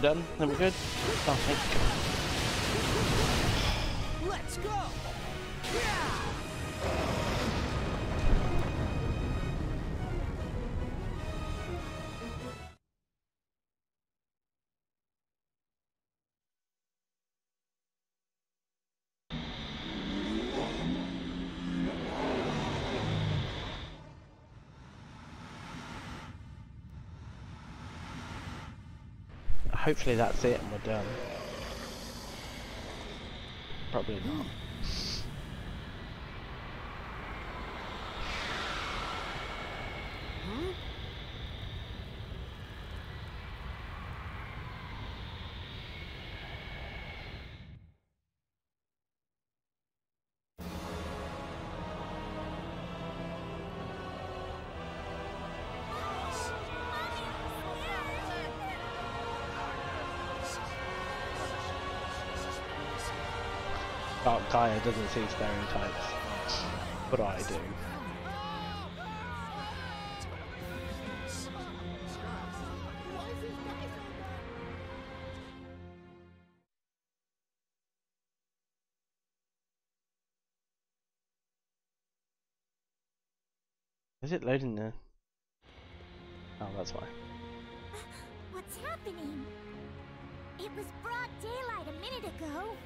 Done? Then we're good? Oh, thank. Hopefully that's it and we're done. Probably not. Dark doesn't see stereotypes, but I do. Is it loading the... Oh, that's why. What's happening? It was broad daylight a minute ago.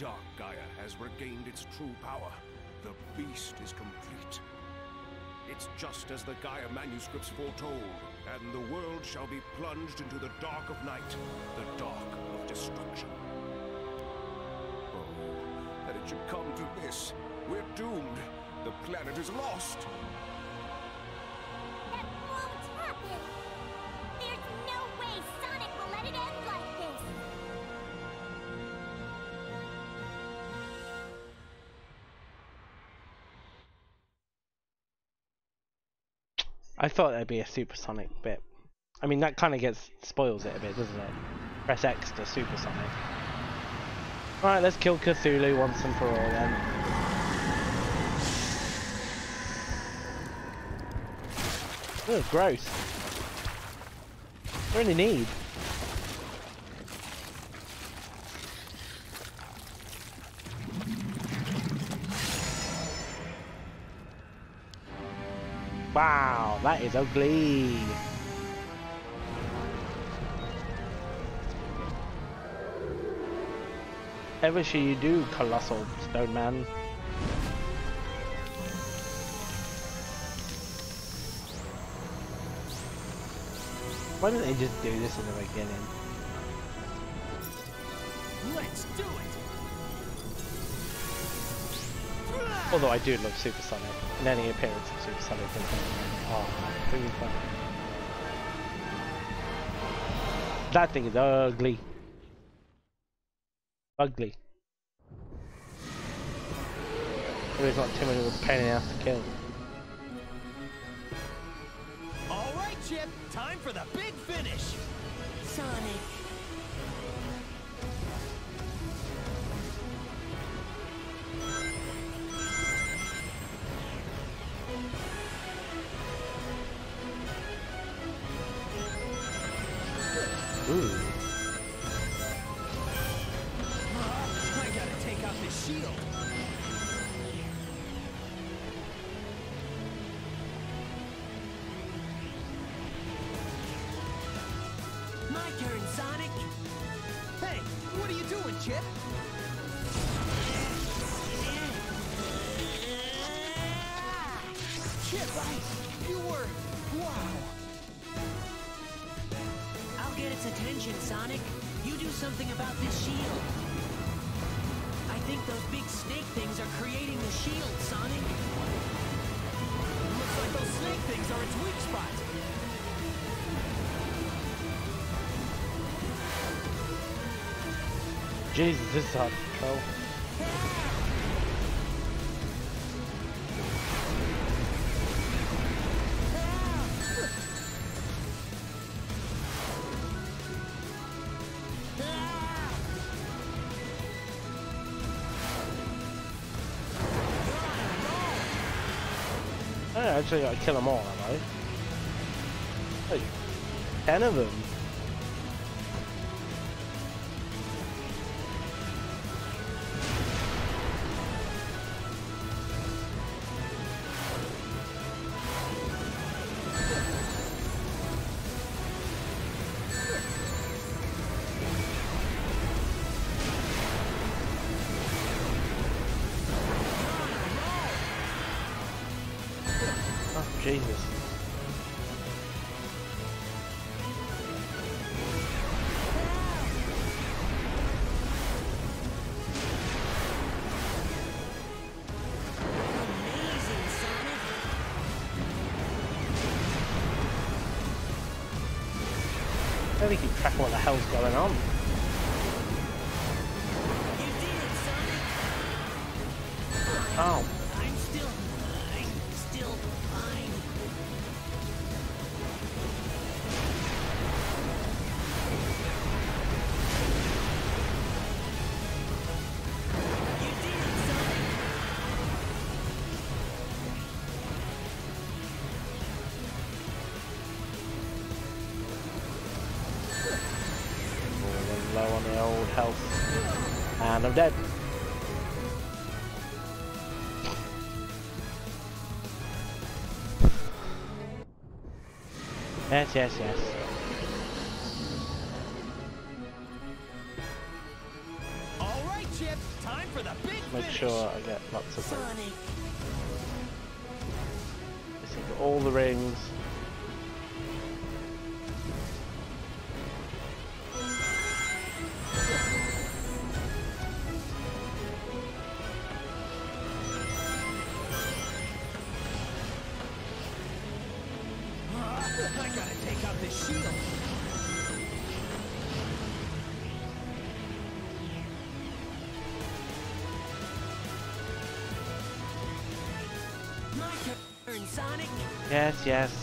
Dark Gaia has regained its true power. The beast is complete. It's just as the Gaia manuscripts foretold, and the world shall be plunged into the dark of night, the dark of destruction. Oh, that it should come to this. We're doomed. The planet is lost. I thought there'd be a supersonic bit. I mean, that kind of gets spoils it a bit, doesn't it? Press X to supersonic. Alright, let's kill Cthulhu once and for all then. Ugh, gross. What do you need? Wow, that is ugly. Ever shall you do, colossal stone man? Why didn't they just do this in the beginning? Let's do it! Although I do love Super Sonic, and any appearance of Supersonic is oh, really fun. That thing is ugly. Ugly. It's not too much of a pain in the ass to kill. All right, Chip, time for the big finish. Sonic. Jesus, this is hard oh. to control. I actually gotta kill them all, am I? Ten of them? Track of Yes, yes, yes. All right, Chip. Time for the big Make finish. sure I get lots of money. All the rings. yes.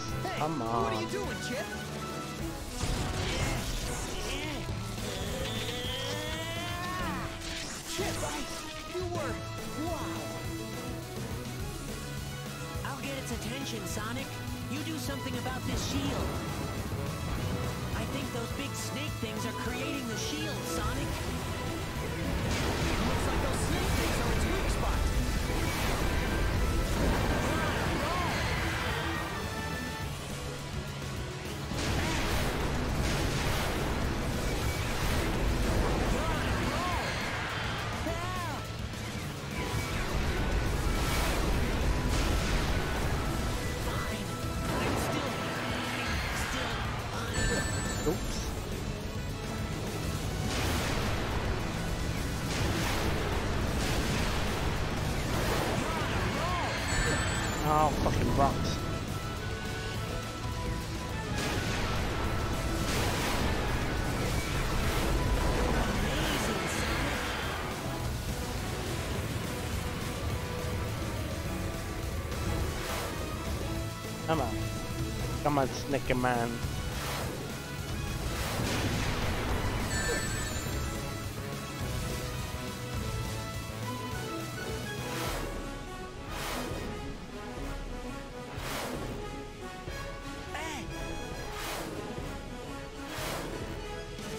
Come on, Snicker Man.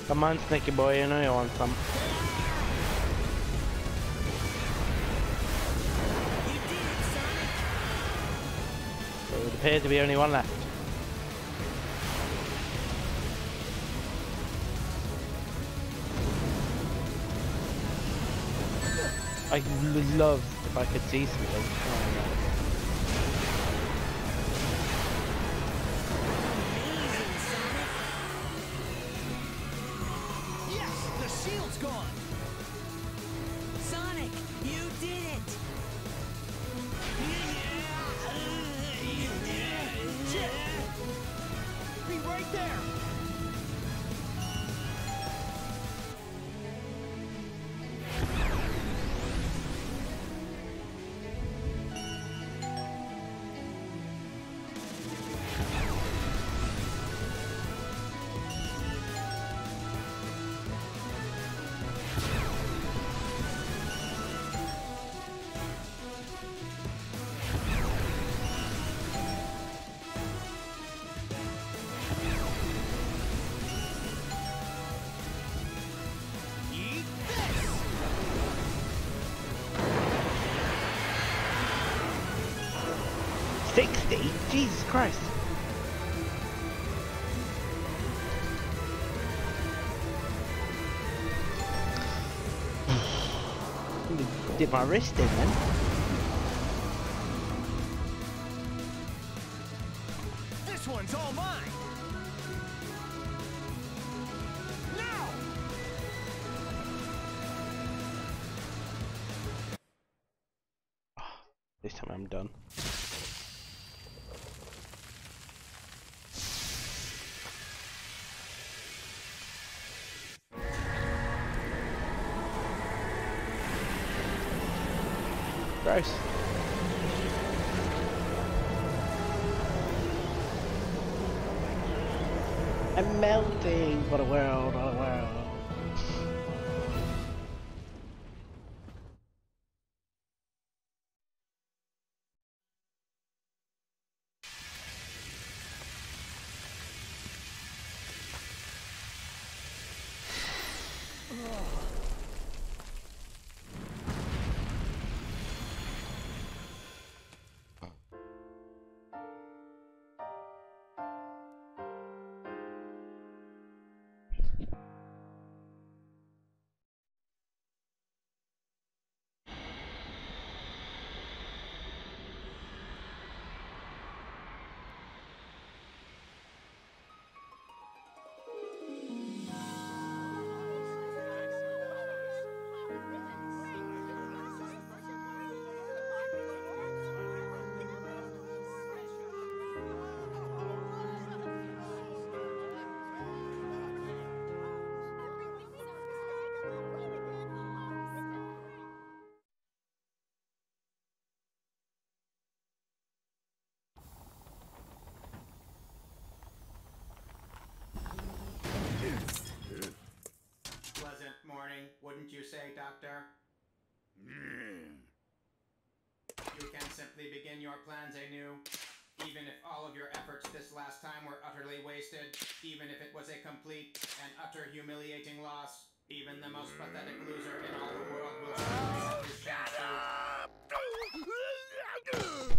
Come on, Snicky boy, you know you want some. So it appears to be only one left. I love if I could see something. my wrist in then. Doctor? You can simply begin your plans anew. Even if all of your efforts this last time were utterly wasted, even if it was a complete and utter humiliating loss, even the most pathetic loser in all the world will certainly have his [LAUGHS]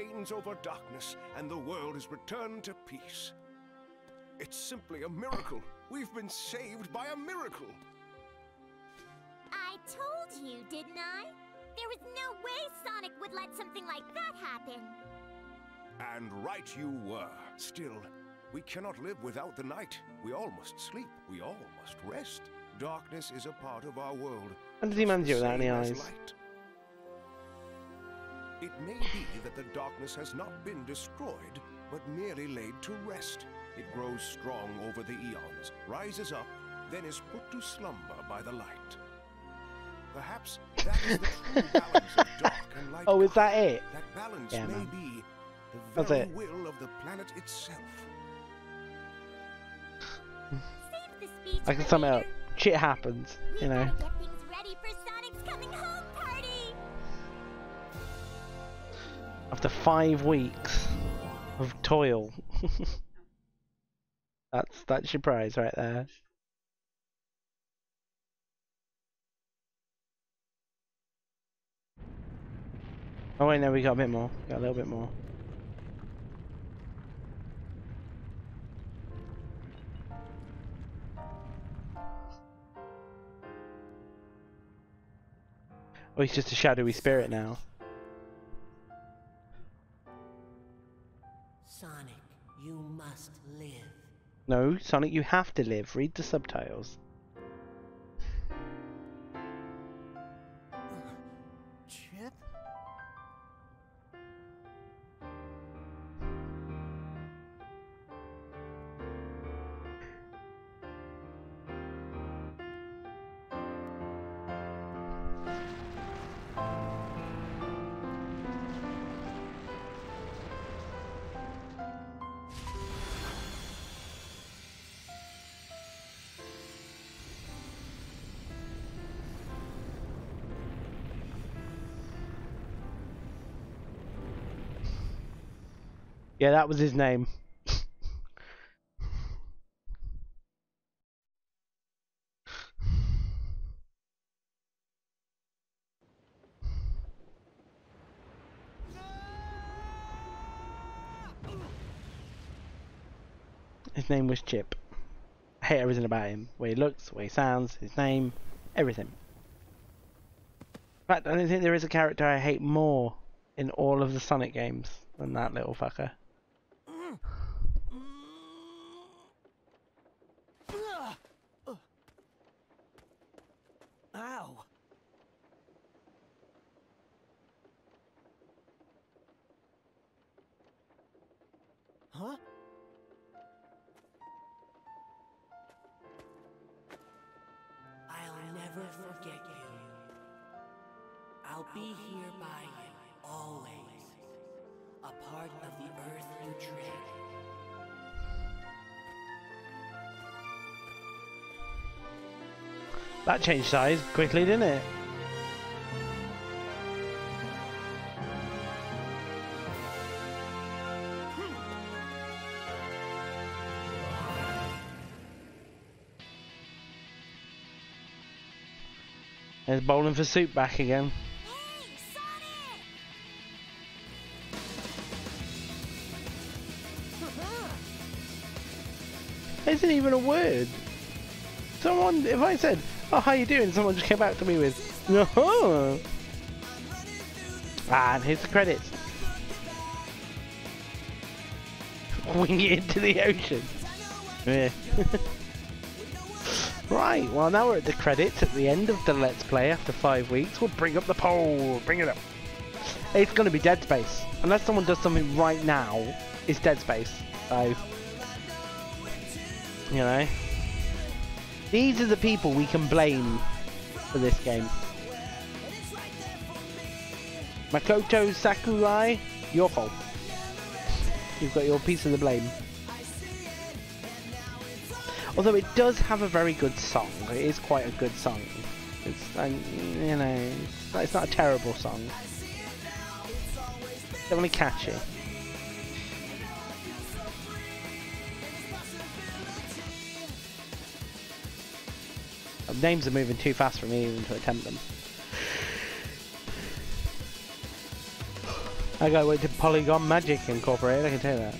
reigns over darkness, and the world is returned to peace. It's simply a miracle. We've been saved by a miracle. I told you, didn't I? There was no way Sonic would let something like that happen. And right you were. Still, we cannot live without the night. We all must sleep. We all must rest. Darkness is a part of our world. And does he manage it the without any eyes? light. It may be that the darkness has not been destroyed, but merely laid to rest. It grows strong over the eons, rises up, then is put to slumber by the light. Perhaps that is the true [LAUGHS] balance of dark and light. Oh, is that it? That balance Yeah, may man. be the That's very it. will of the planet itself. Save the speech. I can for sum it up. Shit happens, We you know. After five weeks of toil. [LAUGHS] that's that's your prize right there. Oh wait, no, we got a bit more. Got a little bit more. Oh, he's just a shadowy spirit now. No, Sonic, you have to live. Read the subtitles. Yeah, that was his name. His name was Chip. I hate everything about him. Way he looks, way he sounds, his name, everything. In fact, I don't think there is a character I hate more in all of the Sonic games than that little fucker. That changed size quickly, didn't it? There's bowling for soup back again. Hey, isn't even a word. Someone, if I said, "Oh, how you doing?" Someone just came back to me with, "No." And here's the credits. [LAUGHS] Wing it into the ocean. Yeah. [LAUGHS] right. Well, now we're at the credits at the end of the Let's Play after five weeks. We'll bring up the poll. Bring it up. It's going to be Dead Space. Unless someone does something right now, it's Dead Space. So, you know, these are the people we can blame for this game. Makoto Sakurai, your fault. You've got your piece of the blame. Although it does have a very good song. It is quite a good song. It's, uh, you know, it's not, it's not a terrible song. Definitely catchy. Names are moving too fast for me even to attempt them. I gotta wait to Polygon Magic Incorporated, I can tell you that.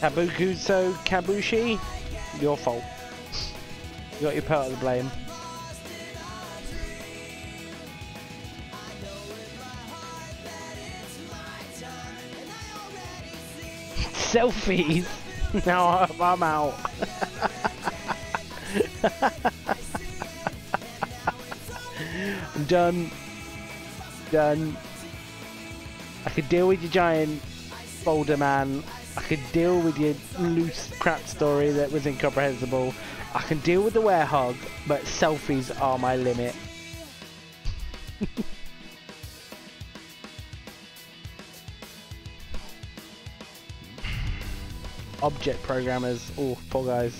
Kabukuso Kabushi, your fault. You got your part of the blame. [LAUGHS] Selfies? Now I'm out. [LAUGHS] I'm done. Done. I could deal with your giant boulder man. I could deal with your loose crap story that was incomprehensible. I can deal with the werehog, but selfies are my limit. [LAUGHS] Object programmers, oh, poor guys.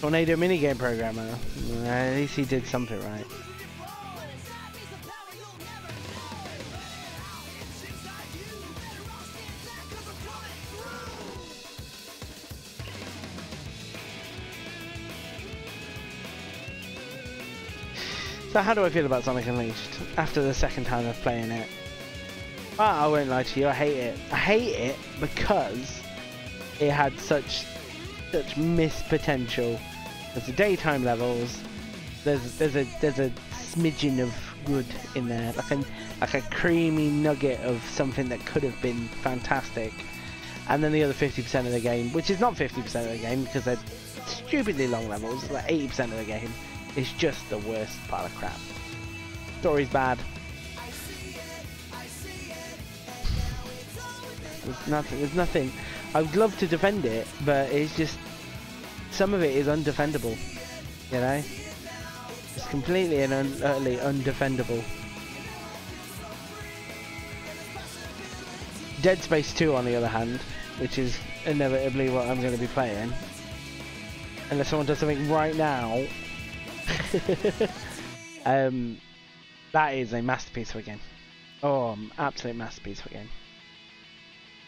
Tornado minigame programmer. At least he did something right. So how do I feel about Sonic Unleashed after the second time of playing it? Well, I won't lie to you, I hate it. I hate it because it had such such missed potential. There's the daytime levels. There's there's a there's a smidgen of good in there, like a like a creamy nugget of something that could have been fantastic. And then the other 50% of the game, which is not 50% of the game because they're stupidly long levels, like 80% of the game, is just the worst pile of crap. Story's bad. There's nothing. There's nothing. I would love to defend it, but it's just some of it is undefendable. You know, it's completely and un utterly undefendable. Dead Space 2, on the other hand, which is inevitably what I'm going to be playing, unless someone does something right now, [LAUGHS] um, that is a masterpiece of a game. Oh, absolute masterpiece of a game.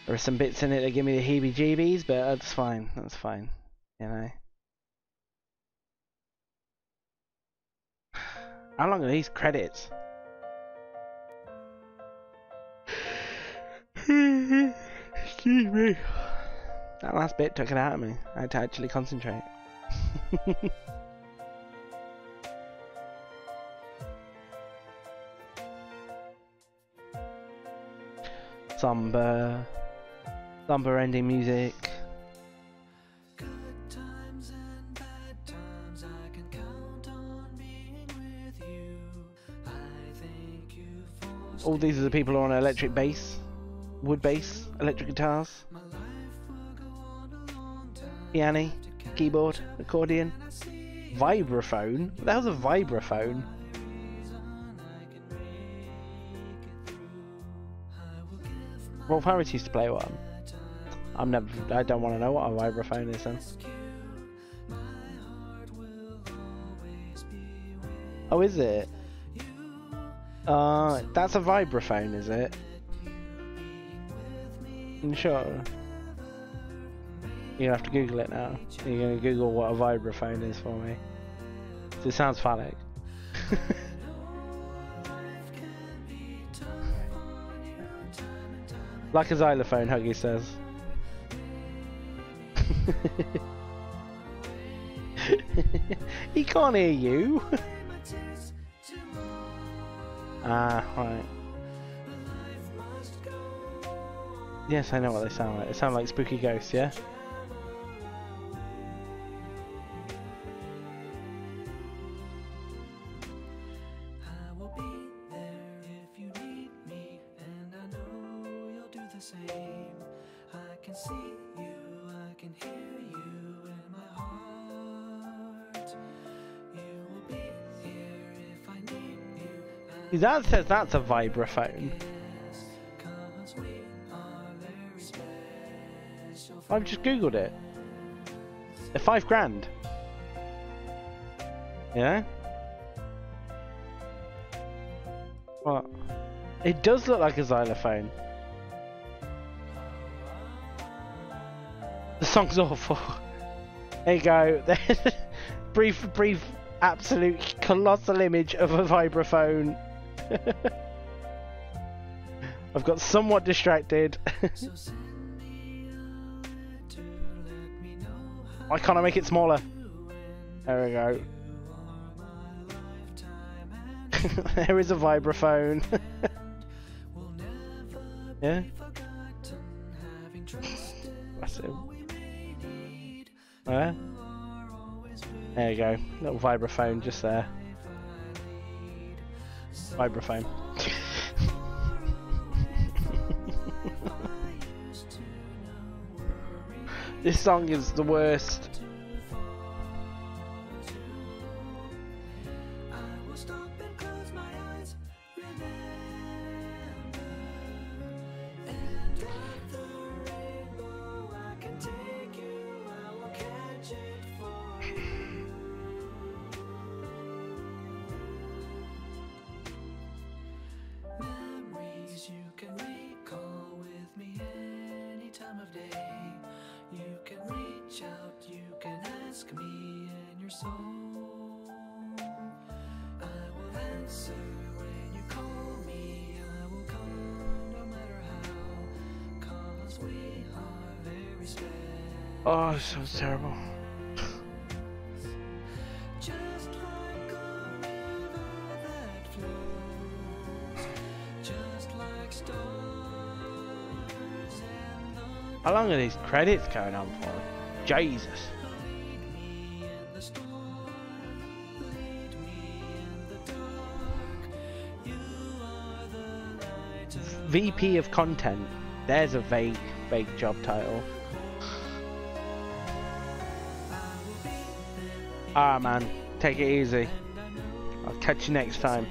There are some bits in it that give me the heebie-jeebies, but that's fine. That's fine. You know. [SIGHS] How long are these credits? [LAUGHS] Excuse me. That last bit took it out of me. I had to actually concentrate. [LAUGHS] Somber. Somber ending music. All these are the people who are on electric bass, wood bass, electric guitars, piano, keyboard, accordion, vibraphone. What the hell's a vibraphone? Rolf Harris used to play one. I'm never. I don't want to know what a vibraphone is then. Oh, is it? Uh, that's a vibraphone, is it? Sure? You have to Google it now. You're gonna Google what a vibraphone is for me. It sounds phallic. [LAUGHS] like a xylophone, Huggy says. [LAUGHS] he can't hear you. [LAUGHS] ah, right. Yes, I know what they sound like. They sound like spooky ghosts, yeah? That says that's a vibraphone. I've just googled it. They're five grand. Yeah? What? It does look like a xylophone. The song's awful. [LAUGHS] There you go. [LAUGHS] brief, brief, absolute colossal image of a vibraphone. [LAUGHS] I've got somewhat distracted. [LAUGHS] So send me a letter, let me know how Why can't I make it smaller? There we go. you are my [LAUGHS] lifetime and there is a vibraphone. yeah? be forgotten. Having trusted Bless him. all we may need, Yeah? you are always with There you go. Little vibraphone just there. Vibraphone. [LAUGHS] this song is the worst. Time of day. You can reach out, you can ask me in your soul. I will answer when you call me. I will come no matter how. Cause we are very special. Oh, terrible. How long are these credits going on for? Jesus. VP of Content. There's a vague, vague job title. Ah man, take it easy. I'll catch you next time.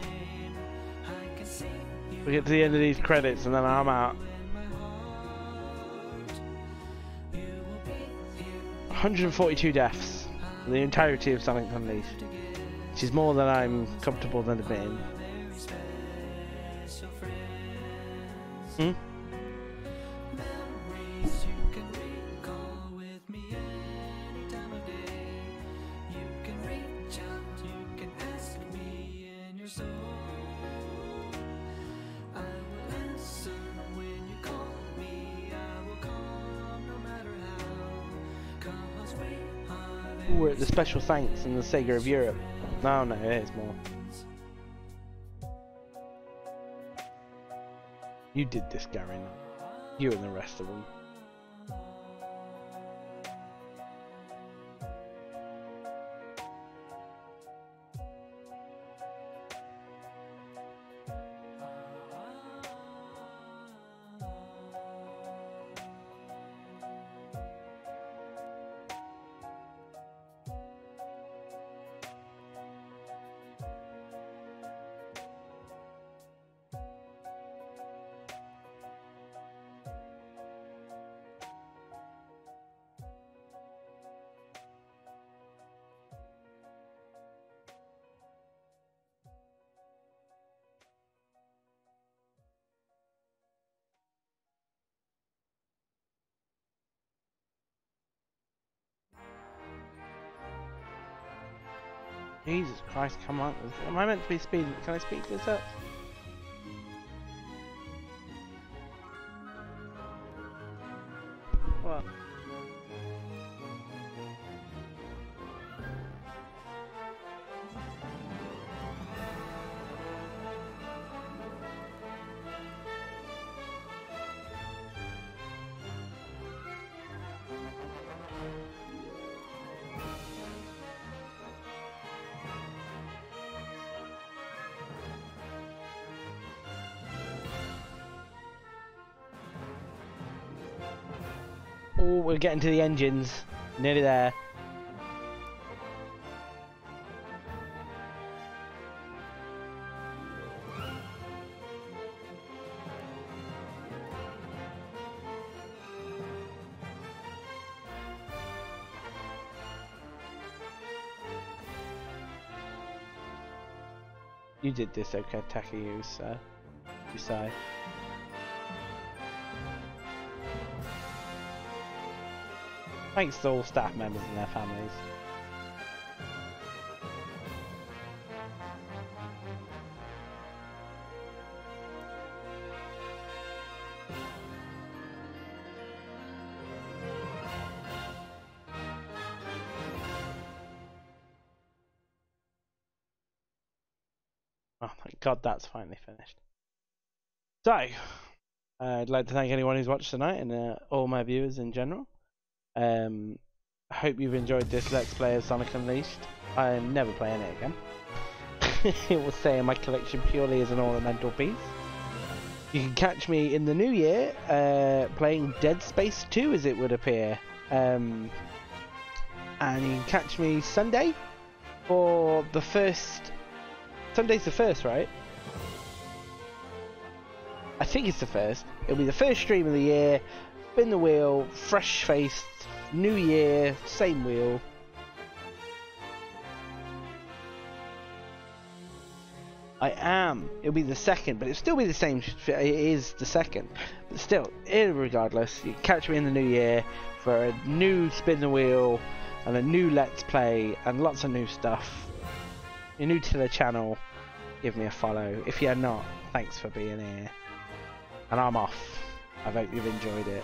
We get to the end of these credits and then I'm out. 142 deaths. The entirety of Sonic Unleashed. Which is more than I'm comfortable than admitting. Hmm? Special thanks and the Sega of Europe. No, no, there's more. You did this, Gary. You and the rest of them. Come on. Am I meant to be speeding? Can I speed this up? Getting to the engines. Nearly there. You did this, okay, Takayus, You Usai. Thanks to all staff members and their families. Oh, thank God that's finally finished. So, uh, I'd like to thank anyone who's watched tonight and uh, all my viewers in general. Um, I hope you've enjoyed this Let's Play of Sonic Unleashed. I'm never playing it again. [LAUGHS] it will stay in my collection purely as an ornamental piece. You can catch me in the new year uh, playing Dead Space 2 as it would appear. Um, and you can catch me Sunday for the first... Sunday's the first, right? I think it's the first. It'll be the first stream of the year. Spin the wheel, fresh faced, new year, same wheel. I am. It'll be the second, but it'll still be the same. It is the second, but still, regardless, you catch me in the new year for a new spin the wheel and a new let's play and lots of new stuff. You're new to the channel, give me a follow. If you're not, thanks for being here. And I'm off. I hope you've enjoyed it.